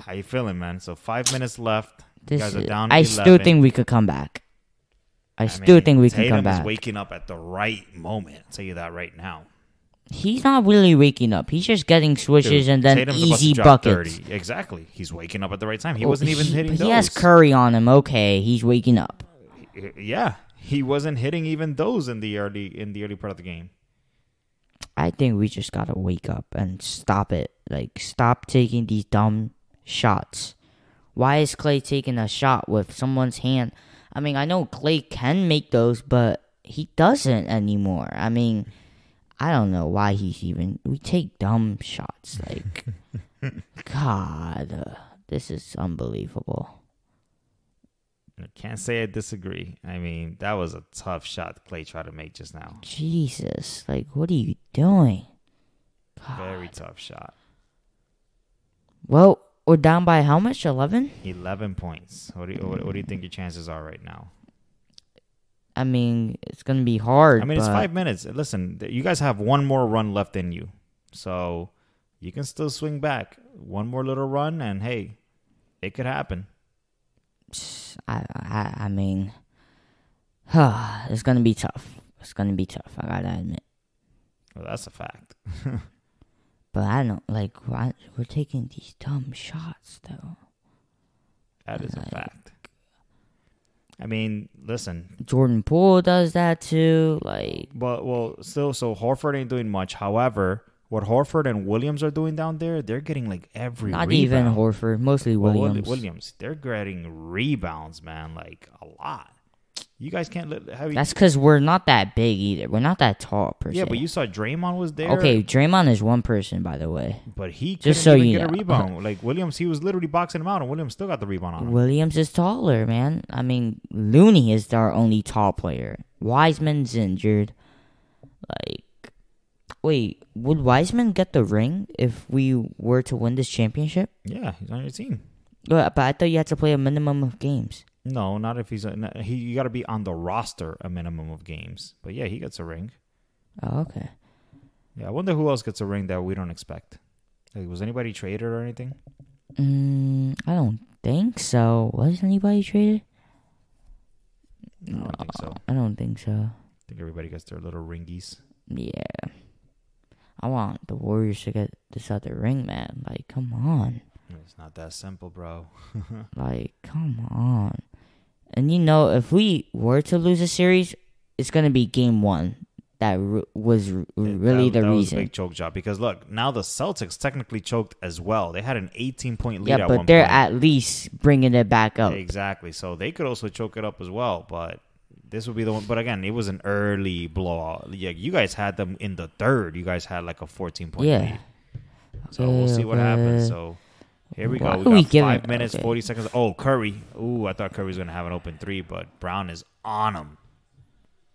How you feeling, man? So five minutes left. This you guys are down. I 11. still think we could come back. I, I still mean, think we can come back. is waking up at the right moment. I'll tell you that right now. He's not really waking up. He's just getting swishes Dude, and then Tatum's easy buckets. 30. Exactly. He's waking up at the right time. He Well, wasn't even he- hitting but those. He has Curry on him. Okay, he's waking up. Yeah, he wasn't hitting even those in the early in the early part of the game. I think we just gotta wake up and stop it. Like, stop taking these dumb shots. Why is Klay taking a shot with someone's hand? I mean, I know Klay can make those, but he doesn't anymore. I mean, I don't know why he's even. We take dumb shots. Like, God, uh, this is unbelievable. I can't say I disagree. I mean, that was a tough shot Klay tried to make just now. Jesus, like, what are you doing? Very tough shot. Well, we're down by how much? 11? Eleven points. What do you what, what do you think your chances are right now? I mean, it's gonna be hard. I mean, it's five minutes. Listen, you guys have one more run left in you, so you can still swing back. One more little run, and hey, it could happen. I, I, I mean, it's gonna be tough. It's gonna be tough. I gotta admit. Well, that's a fact. But I don't like. Why, we're taking these dumb shots, though. That is a fact. I mean, listen, Jordan Poole does that too. Like, But well, still, so Horford ain't doing much. However, what Horford and Williams are doing down there, they're getting like every not rebound. even Horford. Mostly Williams. Williams, they're getting rebounds, man, like a lot. You guys can't let have That's because we're not that big either. We're not that tall per yeah, se. but you saw Draymond was there. Okay, Draymond is one person, by the way. but he Just so you get a know. rebound. Like Williams, he was literally boxing him out, and Williams still got the rebound on him. Williams is taller, man. I mean, Looney is our only tall player. Wiseman's injured. Like, wait, would Wiseman get the ring if we were to win this championship? Yeah, he's on your team. Uh, But I thought you had to play a minimum of games. No, not if he's a, no, he. You got to be on the roster a minimum of games. But yeah, he gets a ring. Oh, okay. Yeah, I wonder who else gets a ring that we don't expect. Like, was anybody traded or anything? Mm, I don't think so. Was anybody traded? I don't think so. I don't think so. I think everybody gets their little ringies. Yeah. I want the Warriors to get this other ring, man. Like, come on. It's not that simple, bro. Like, come on. And you know, if we were to lose a series, it's gonna be game one. That was r- really that, the that was a reason. big choke job because look, now the Celtics technically choked as well. They had an 18 point lead Yeah, at but they're point. at least bringing it back up. Exactly. So they could also choke it up as well, but this would be the one. But again, it was an early blowout. Yeah, you guys had them in the third. You guys had like a 14 point Yeah. lead. So we'll see what happens. So here we go. We we got giving- five minutes, okay. 40 seconds. Oh, Curry. Ooh, I thought Curry was going to have an open three, but Brown is on him.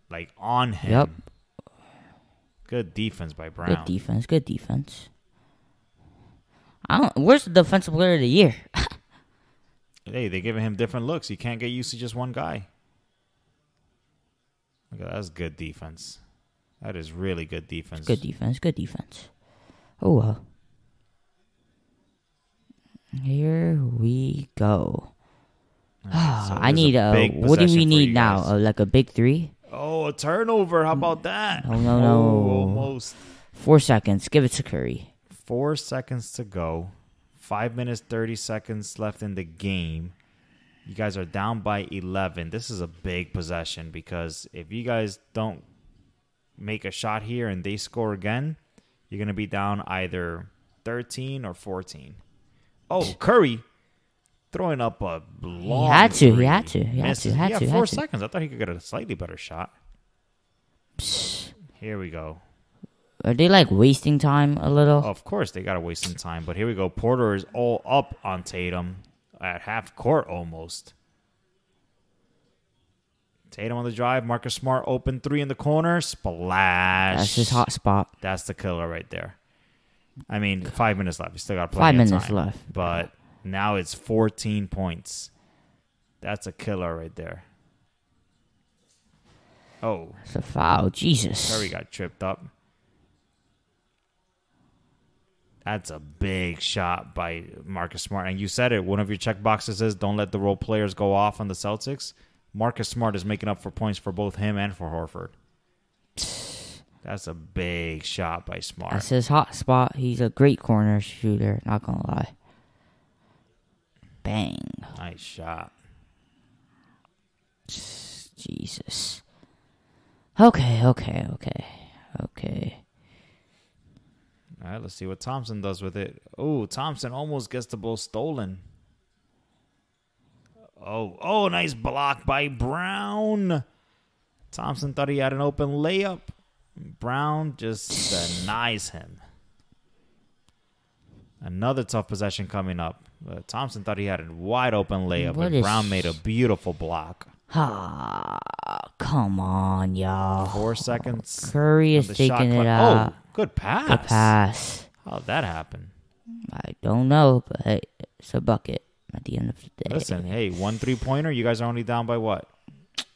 Like on him. Yep. Good defense by Brown. Good defense. Good defense. I don't. Where's the defensive player of the year? Hey, they're giving him different looks. You can't get used to just one guy. Look at that. That's good defense. That is really good defense. good defense. Good defense. Oh well. Here we go. So I need a. big What do we need now? Uh, like a big three? Oh, a turnover. How about that? No, no, Oh, no. almost. Four seconds. Give it to Curry. Four seconds to go. Five minutes, 30 seconds left in the game. You guys are down by 11. This is a big possession because if you guys don't make a shot here and they score again, you're going to be down either 13 or 14. Oh, Curry throwing up a long had to, he had to, he had Misses. to, had he had to, had four to. seconds. I thought he could get a slightly better shot. Psst. Here we go. Are they like wasting time a little? Of course, they got to waste some time, but here we go. Porter is all up on Tatum at half court almost. Tatum on the drive. Marcus Smart open three in the corner. Splash. That's his hot spot. That's the killer right there. I mean, five minutes left. You still got plenty Five minutes time. left. But now it's 14 points. That's a killer right there. Oh, It's a foul. Jesus. Curry got tripped up. That's a big shot by Marcus Smart. And you said it. One of your check boxes is don't let the role players go off on the Celtics. Marcus Smart is making up for points for both him and for Horford. That's a big shot by Smart. That's his hot spot. He's a great corner shooter. Not gonna lie. Bang. Nice shot. Jesus. Okay, okay, okay, okay. All right, let's see what Thompson does with it. Oh, Thompson almost gets the ball stolen. Oh, oh, nice block by Brown. Thompson thought he had an open layup. Brown just denies him. Another tough possession coming up. Uh, Thompson thought he had a wide open layup, What but is- Brown made a beautiful block. Ah, come on, y'all. Four seconds. Curry is taking it out. Oh, good pass. Good pass. How'd that happen? I don't know, but hey, it's a bucket at the end of the day. Listen, hey, one three pointer. You guys are only down by what?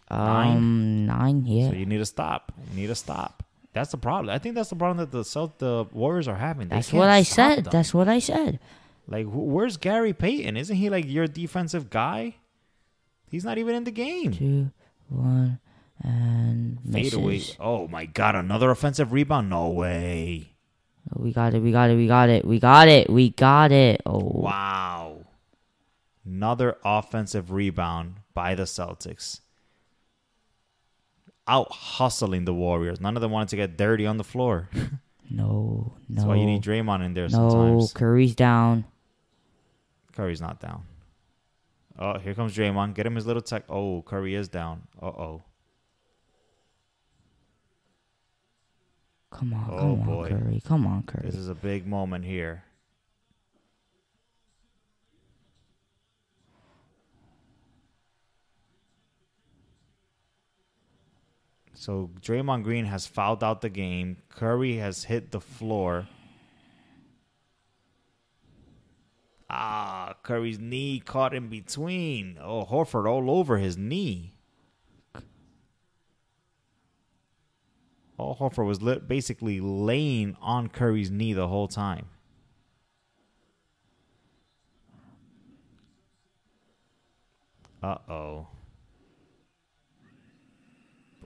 um, nine. yeah. So you need to stop. You need to stop. That's the problem. I think that's the problem that the South the Warriors are having. They That's what I said. them. That's what I said. like, wh- where's Gary Payton? Isn't he like your defensive guy? He's not even in the game. Two, one, and Fade away. Oh my God! Another offensive rebound? No way! We got it. We got it. We got it. We got it. We got it. Oh, Wow! Another offensive rebound by the Celtics. Out hustling the Warriors. None of them wanted to get dirty on the floor. no, no. That's why you need Draymond in there no, sometimes. Curry's down. Curry's not down. Oh, here comes Draymond. Get him his little tech. Oh, Curry is down. Uh oh. Come on, Oh, come on. Curry. Come on, Curry. This is a big moment here. So Draymond Green has fouled out the game. Curry has hit the floor. Ah, Curry's knee caught in between. Oh, Horford all over his knee. Al Horford was lit, basically laying on Curry's knee the whole time. Uh oh.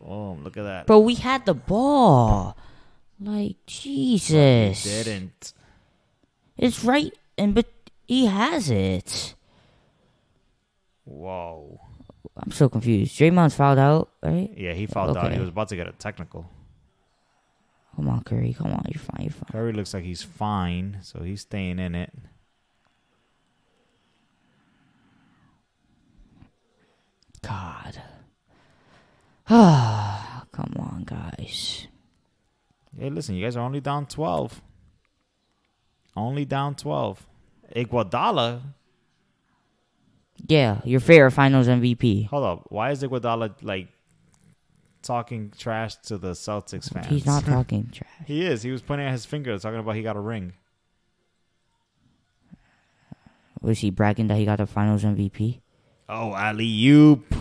Boom, look at that. Bro, we had the ball. Like Jesus. Didn't. It's right, and but he has it. Whoa. I'm so confused. Draymond's fouled out, right? Yeah, he fouled out. He was about to get a technical. Come on, Curry. Come on, you're fine. You're fine. Curry looks like he's fine, so he's staying in it. God. Ah, come on, guys. Hey, listen, you guys are only down 12. Only down 12. Iguodala Yeah, your favorite Finals MVP. Hold up. Why is Iguodala like talking trash to the Celtics fans? He's not talking trash. he is. He was pointing at his finger, talking about he got a ring. Was he bragging that he got the Finals MVP? Oh, alley oop,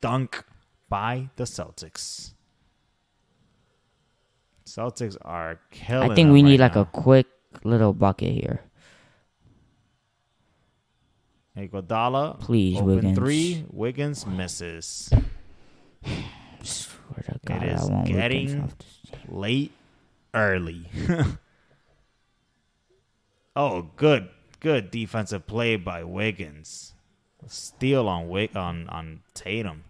dunk by the Celtics. Celtics are killing. I think we right need like a quick little bucket here. Iguodala. Please, Wiggins. three. Wiggins misses. Swear to God, is I want Wiggins getting- off this team. late early. oh, good, good defensive play by Wiggins. Steal on Wig on on Tatum.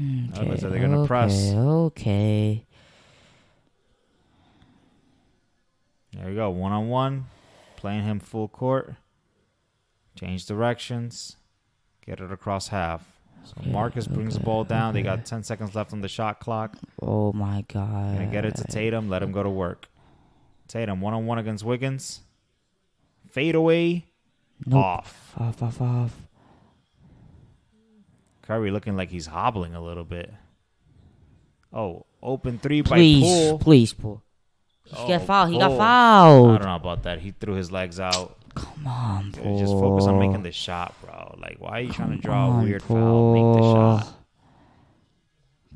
Oh, looks like they're gonna okay, press. Okay. There we go. One on one. Playing him full court. Change directions. Get it across half. So Marcus brings the ball down. They got 10 seconds left on the shot clock. Oh my god. Gonna get it to Tatum. Let him go to work. Tatum one on one against Wiggins. Fade away. Nope. Off. Off, off, off. Curry looking like he's hobbling a little bit. Oh, open three by Please, Poole. please, Poole. He Oh, got fouled. He got Poole. I don't know about that. He threw his legs out. Come on, Dude, Poole. just focus on making the shot, bro. Like, why are you trying to draw a on, weird foul? Make the shot.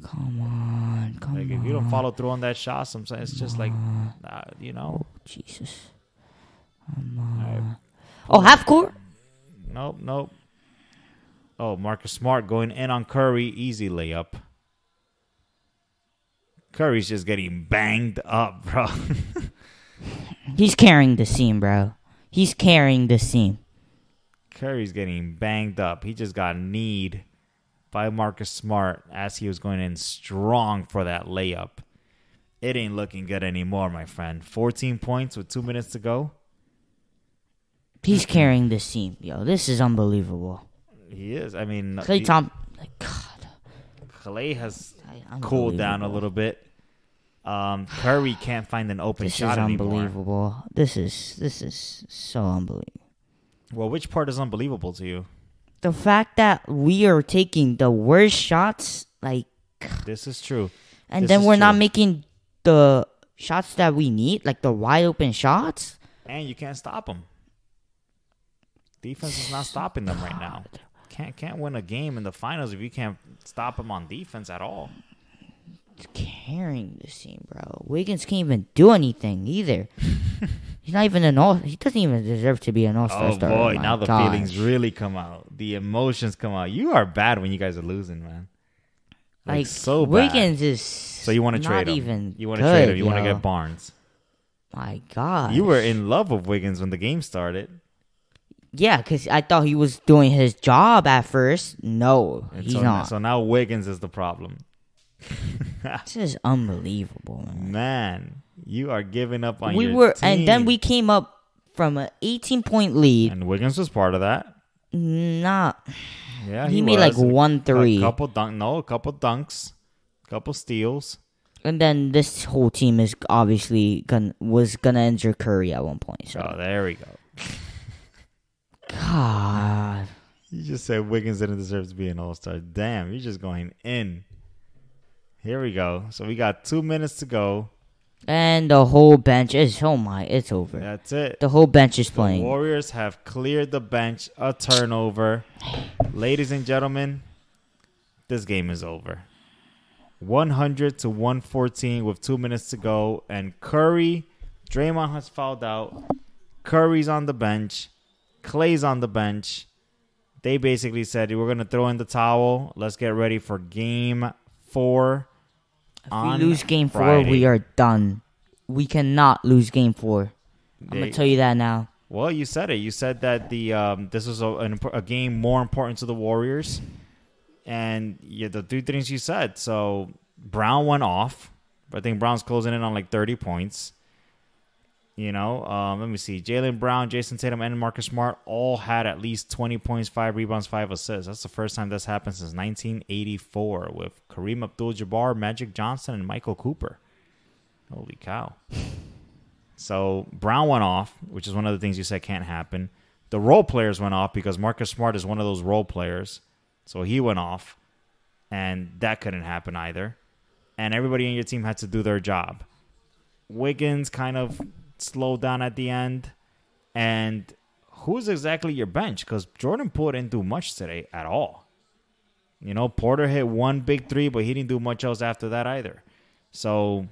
Come on, come Like, on. if you don't follow through on that shot, sometimes it's just like, uh, you know, Jesus. Alright. Oh, half court. nope, nope. Oh, Marcus Smart going in on Curry, easy layup. Curry's just getting banged up, bro. He's carrying the seam, bro. He's carrying the team. Curry's getting banged up. He just got kneed by Marcus Smart as he was going in strong for that layup. It ain't looking good anymore, my friend. 14 points with two minutes to go. He's carrying the team, yo. This is unbelievable. He is. I mean, Klay he- Tom, God, Klay has cooled down a little bit. Um, Curry can't find an open This shot is anymore. unbelievable. This is this is so unbelievable. Well, which part is unbelievable to you? The fact that we are taking the worst shots, like, This is true. and This then we're not making the shots that we need, like the wide open shots. And you can't stop them. Defense is not stopping them right now. Can't can't win a game in the finals if you can't stop them on defense at all. Carrying the seam, bro. Wiggins can't even do anything either. He's not even an all. He doesn't even deserve to be an all star Oh starter. boy, now the gosh. feelings really come out. The emotions come out. You are bad when you guys are losing, man. Like, like so bad. Wiggins is So you want to trade him? even you want to trade him? You want to get Barnes? My God, You were in love with Wiggins when the game started. yeah, because I thought he was doing his job at first. No, And he's so, not. so now Wiggins is the problem. this is unbelievable, man. Man, you are giving up on we your were, and then we came up from an 18 point lead. and Wiggins was part of that. Not Yeah, he, he, made like was. one A three, couple dunk, no, a couple dunks, a couple steals. and then this whole team is obviously gonna was gonna injure Curry at one point. So Oh, there we go. God, You just said Wiggins didn't deserve to be an All Star. Damn, you're just going in. Here we go. So we got two minutes to go. and the whole bench is oh my, it's over. That's it. The whole bench is The playing. Warriors have cleared the bench. A turnover. Ladies and gentlemen, this game is over. 100 to 114 with two minutes to go. And Curry, Draymond has fouled out. Curry's on the bench. Klay's on the bench. They basically said, We're going to throw in the towel. Let's get ready for game four. If on we lose game four, we are done. We cannot lose game four. I'm gonna tell you that now. Well, you said it. You said that the um, this was a, an, a game more important to the Warriors, and yeah, the three things you said. So Brown went off. I think Brown's closing in on like thirty points. You know, um, let me see. Jaylen Brown, Jayson Tatum, and Marcus Smart all had at least twenty points, five rebounds, five assists. That's the first time that's happened since 1984 with Kareem Abdul-Jabbar, Magic Johnson, and Michael Cooper. Holy cow! So Brown went off, which is one of the things you said can't happen. The role players went off because Marcus Smart is one of those role players. So he went off, and that couldn't happen either. And everybody in your team had to do their job. Wiggins kind of slowed down at the end. And who's exactly your bench? Because Jordan Poole didn't do much today at all. You know, Porter hit one big three, but he didn't do much else after that either. So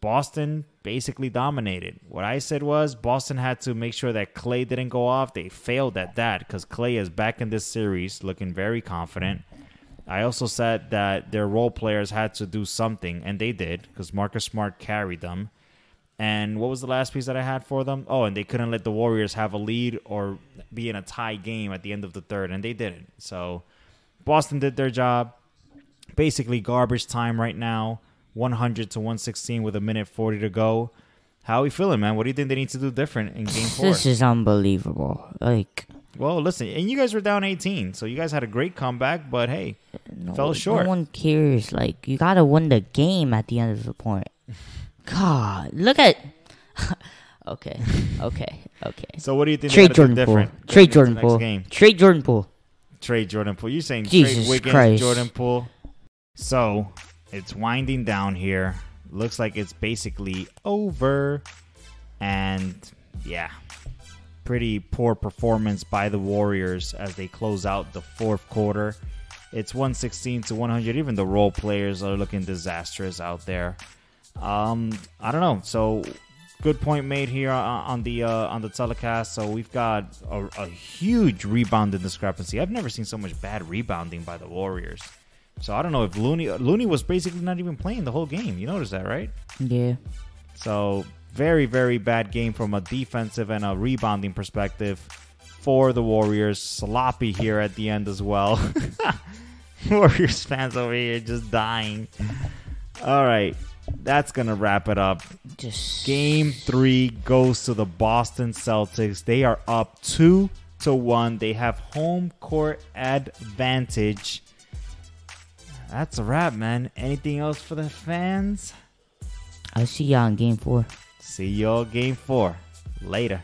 Boston basically dominated. What I said was Boston had to make sure that Klay didn't go off. They failed at that because Klay is back in this series looking very confident. I also said that their role players had to do something, and they did because Marcus Smart carried them. And what was the last piece that I had for them? Oh, and they couldn't let the Warriors have a lead or be in a tie game at the end of the third, and they didn't. So Boston did their job. basically garbage time right now. 100 to 116 with a minute 40 to go. How are we feeling, man? What do you think they need to do different in game four? This is unbelievable. Like, well, listen, and you guys were down 18, so you guys had a great comeback, but hey, no, fell short. No one cares. Like, you gotta win the game at the end of the point. God, look at. okay, okay, okay. So what do you think? Trade gotta Jordan Poole. Trade Jordan next Poole. Game? Trade Jordan Poole. Trade Jordan Poole. You're saying Jesus trade Wiggins, Christ. Jordan Poole. So it's winding down here. Looks like it's basically over. And yeah, pretty poor performance by the Warriors as they close out the fourth quarter. It's 116 to 100. Even the role players are looking disastrous out there. Um, I don't know. So good point made here on, the uh, on the telecast. So we've got a, a huge rebounding discrepancy. I've never seen so much bad rebounding by the Warriors. So I don't know if Looney Looney was basically not even playing the whole game. You notice that, right? Yeah. So very very bad game from a defensive and a rebounding perspective for the Warriors. Sloppy here at the end as well. Warriors fans over here just dying. All right, that's gonna wrap it up. Just Game three goes to the Boston Celtics. They are up two to one. They have home court advantage. That's a wrap, man. Anything else for the fans? I'll see y'all in game four. See y'all game four. Later.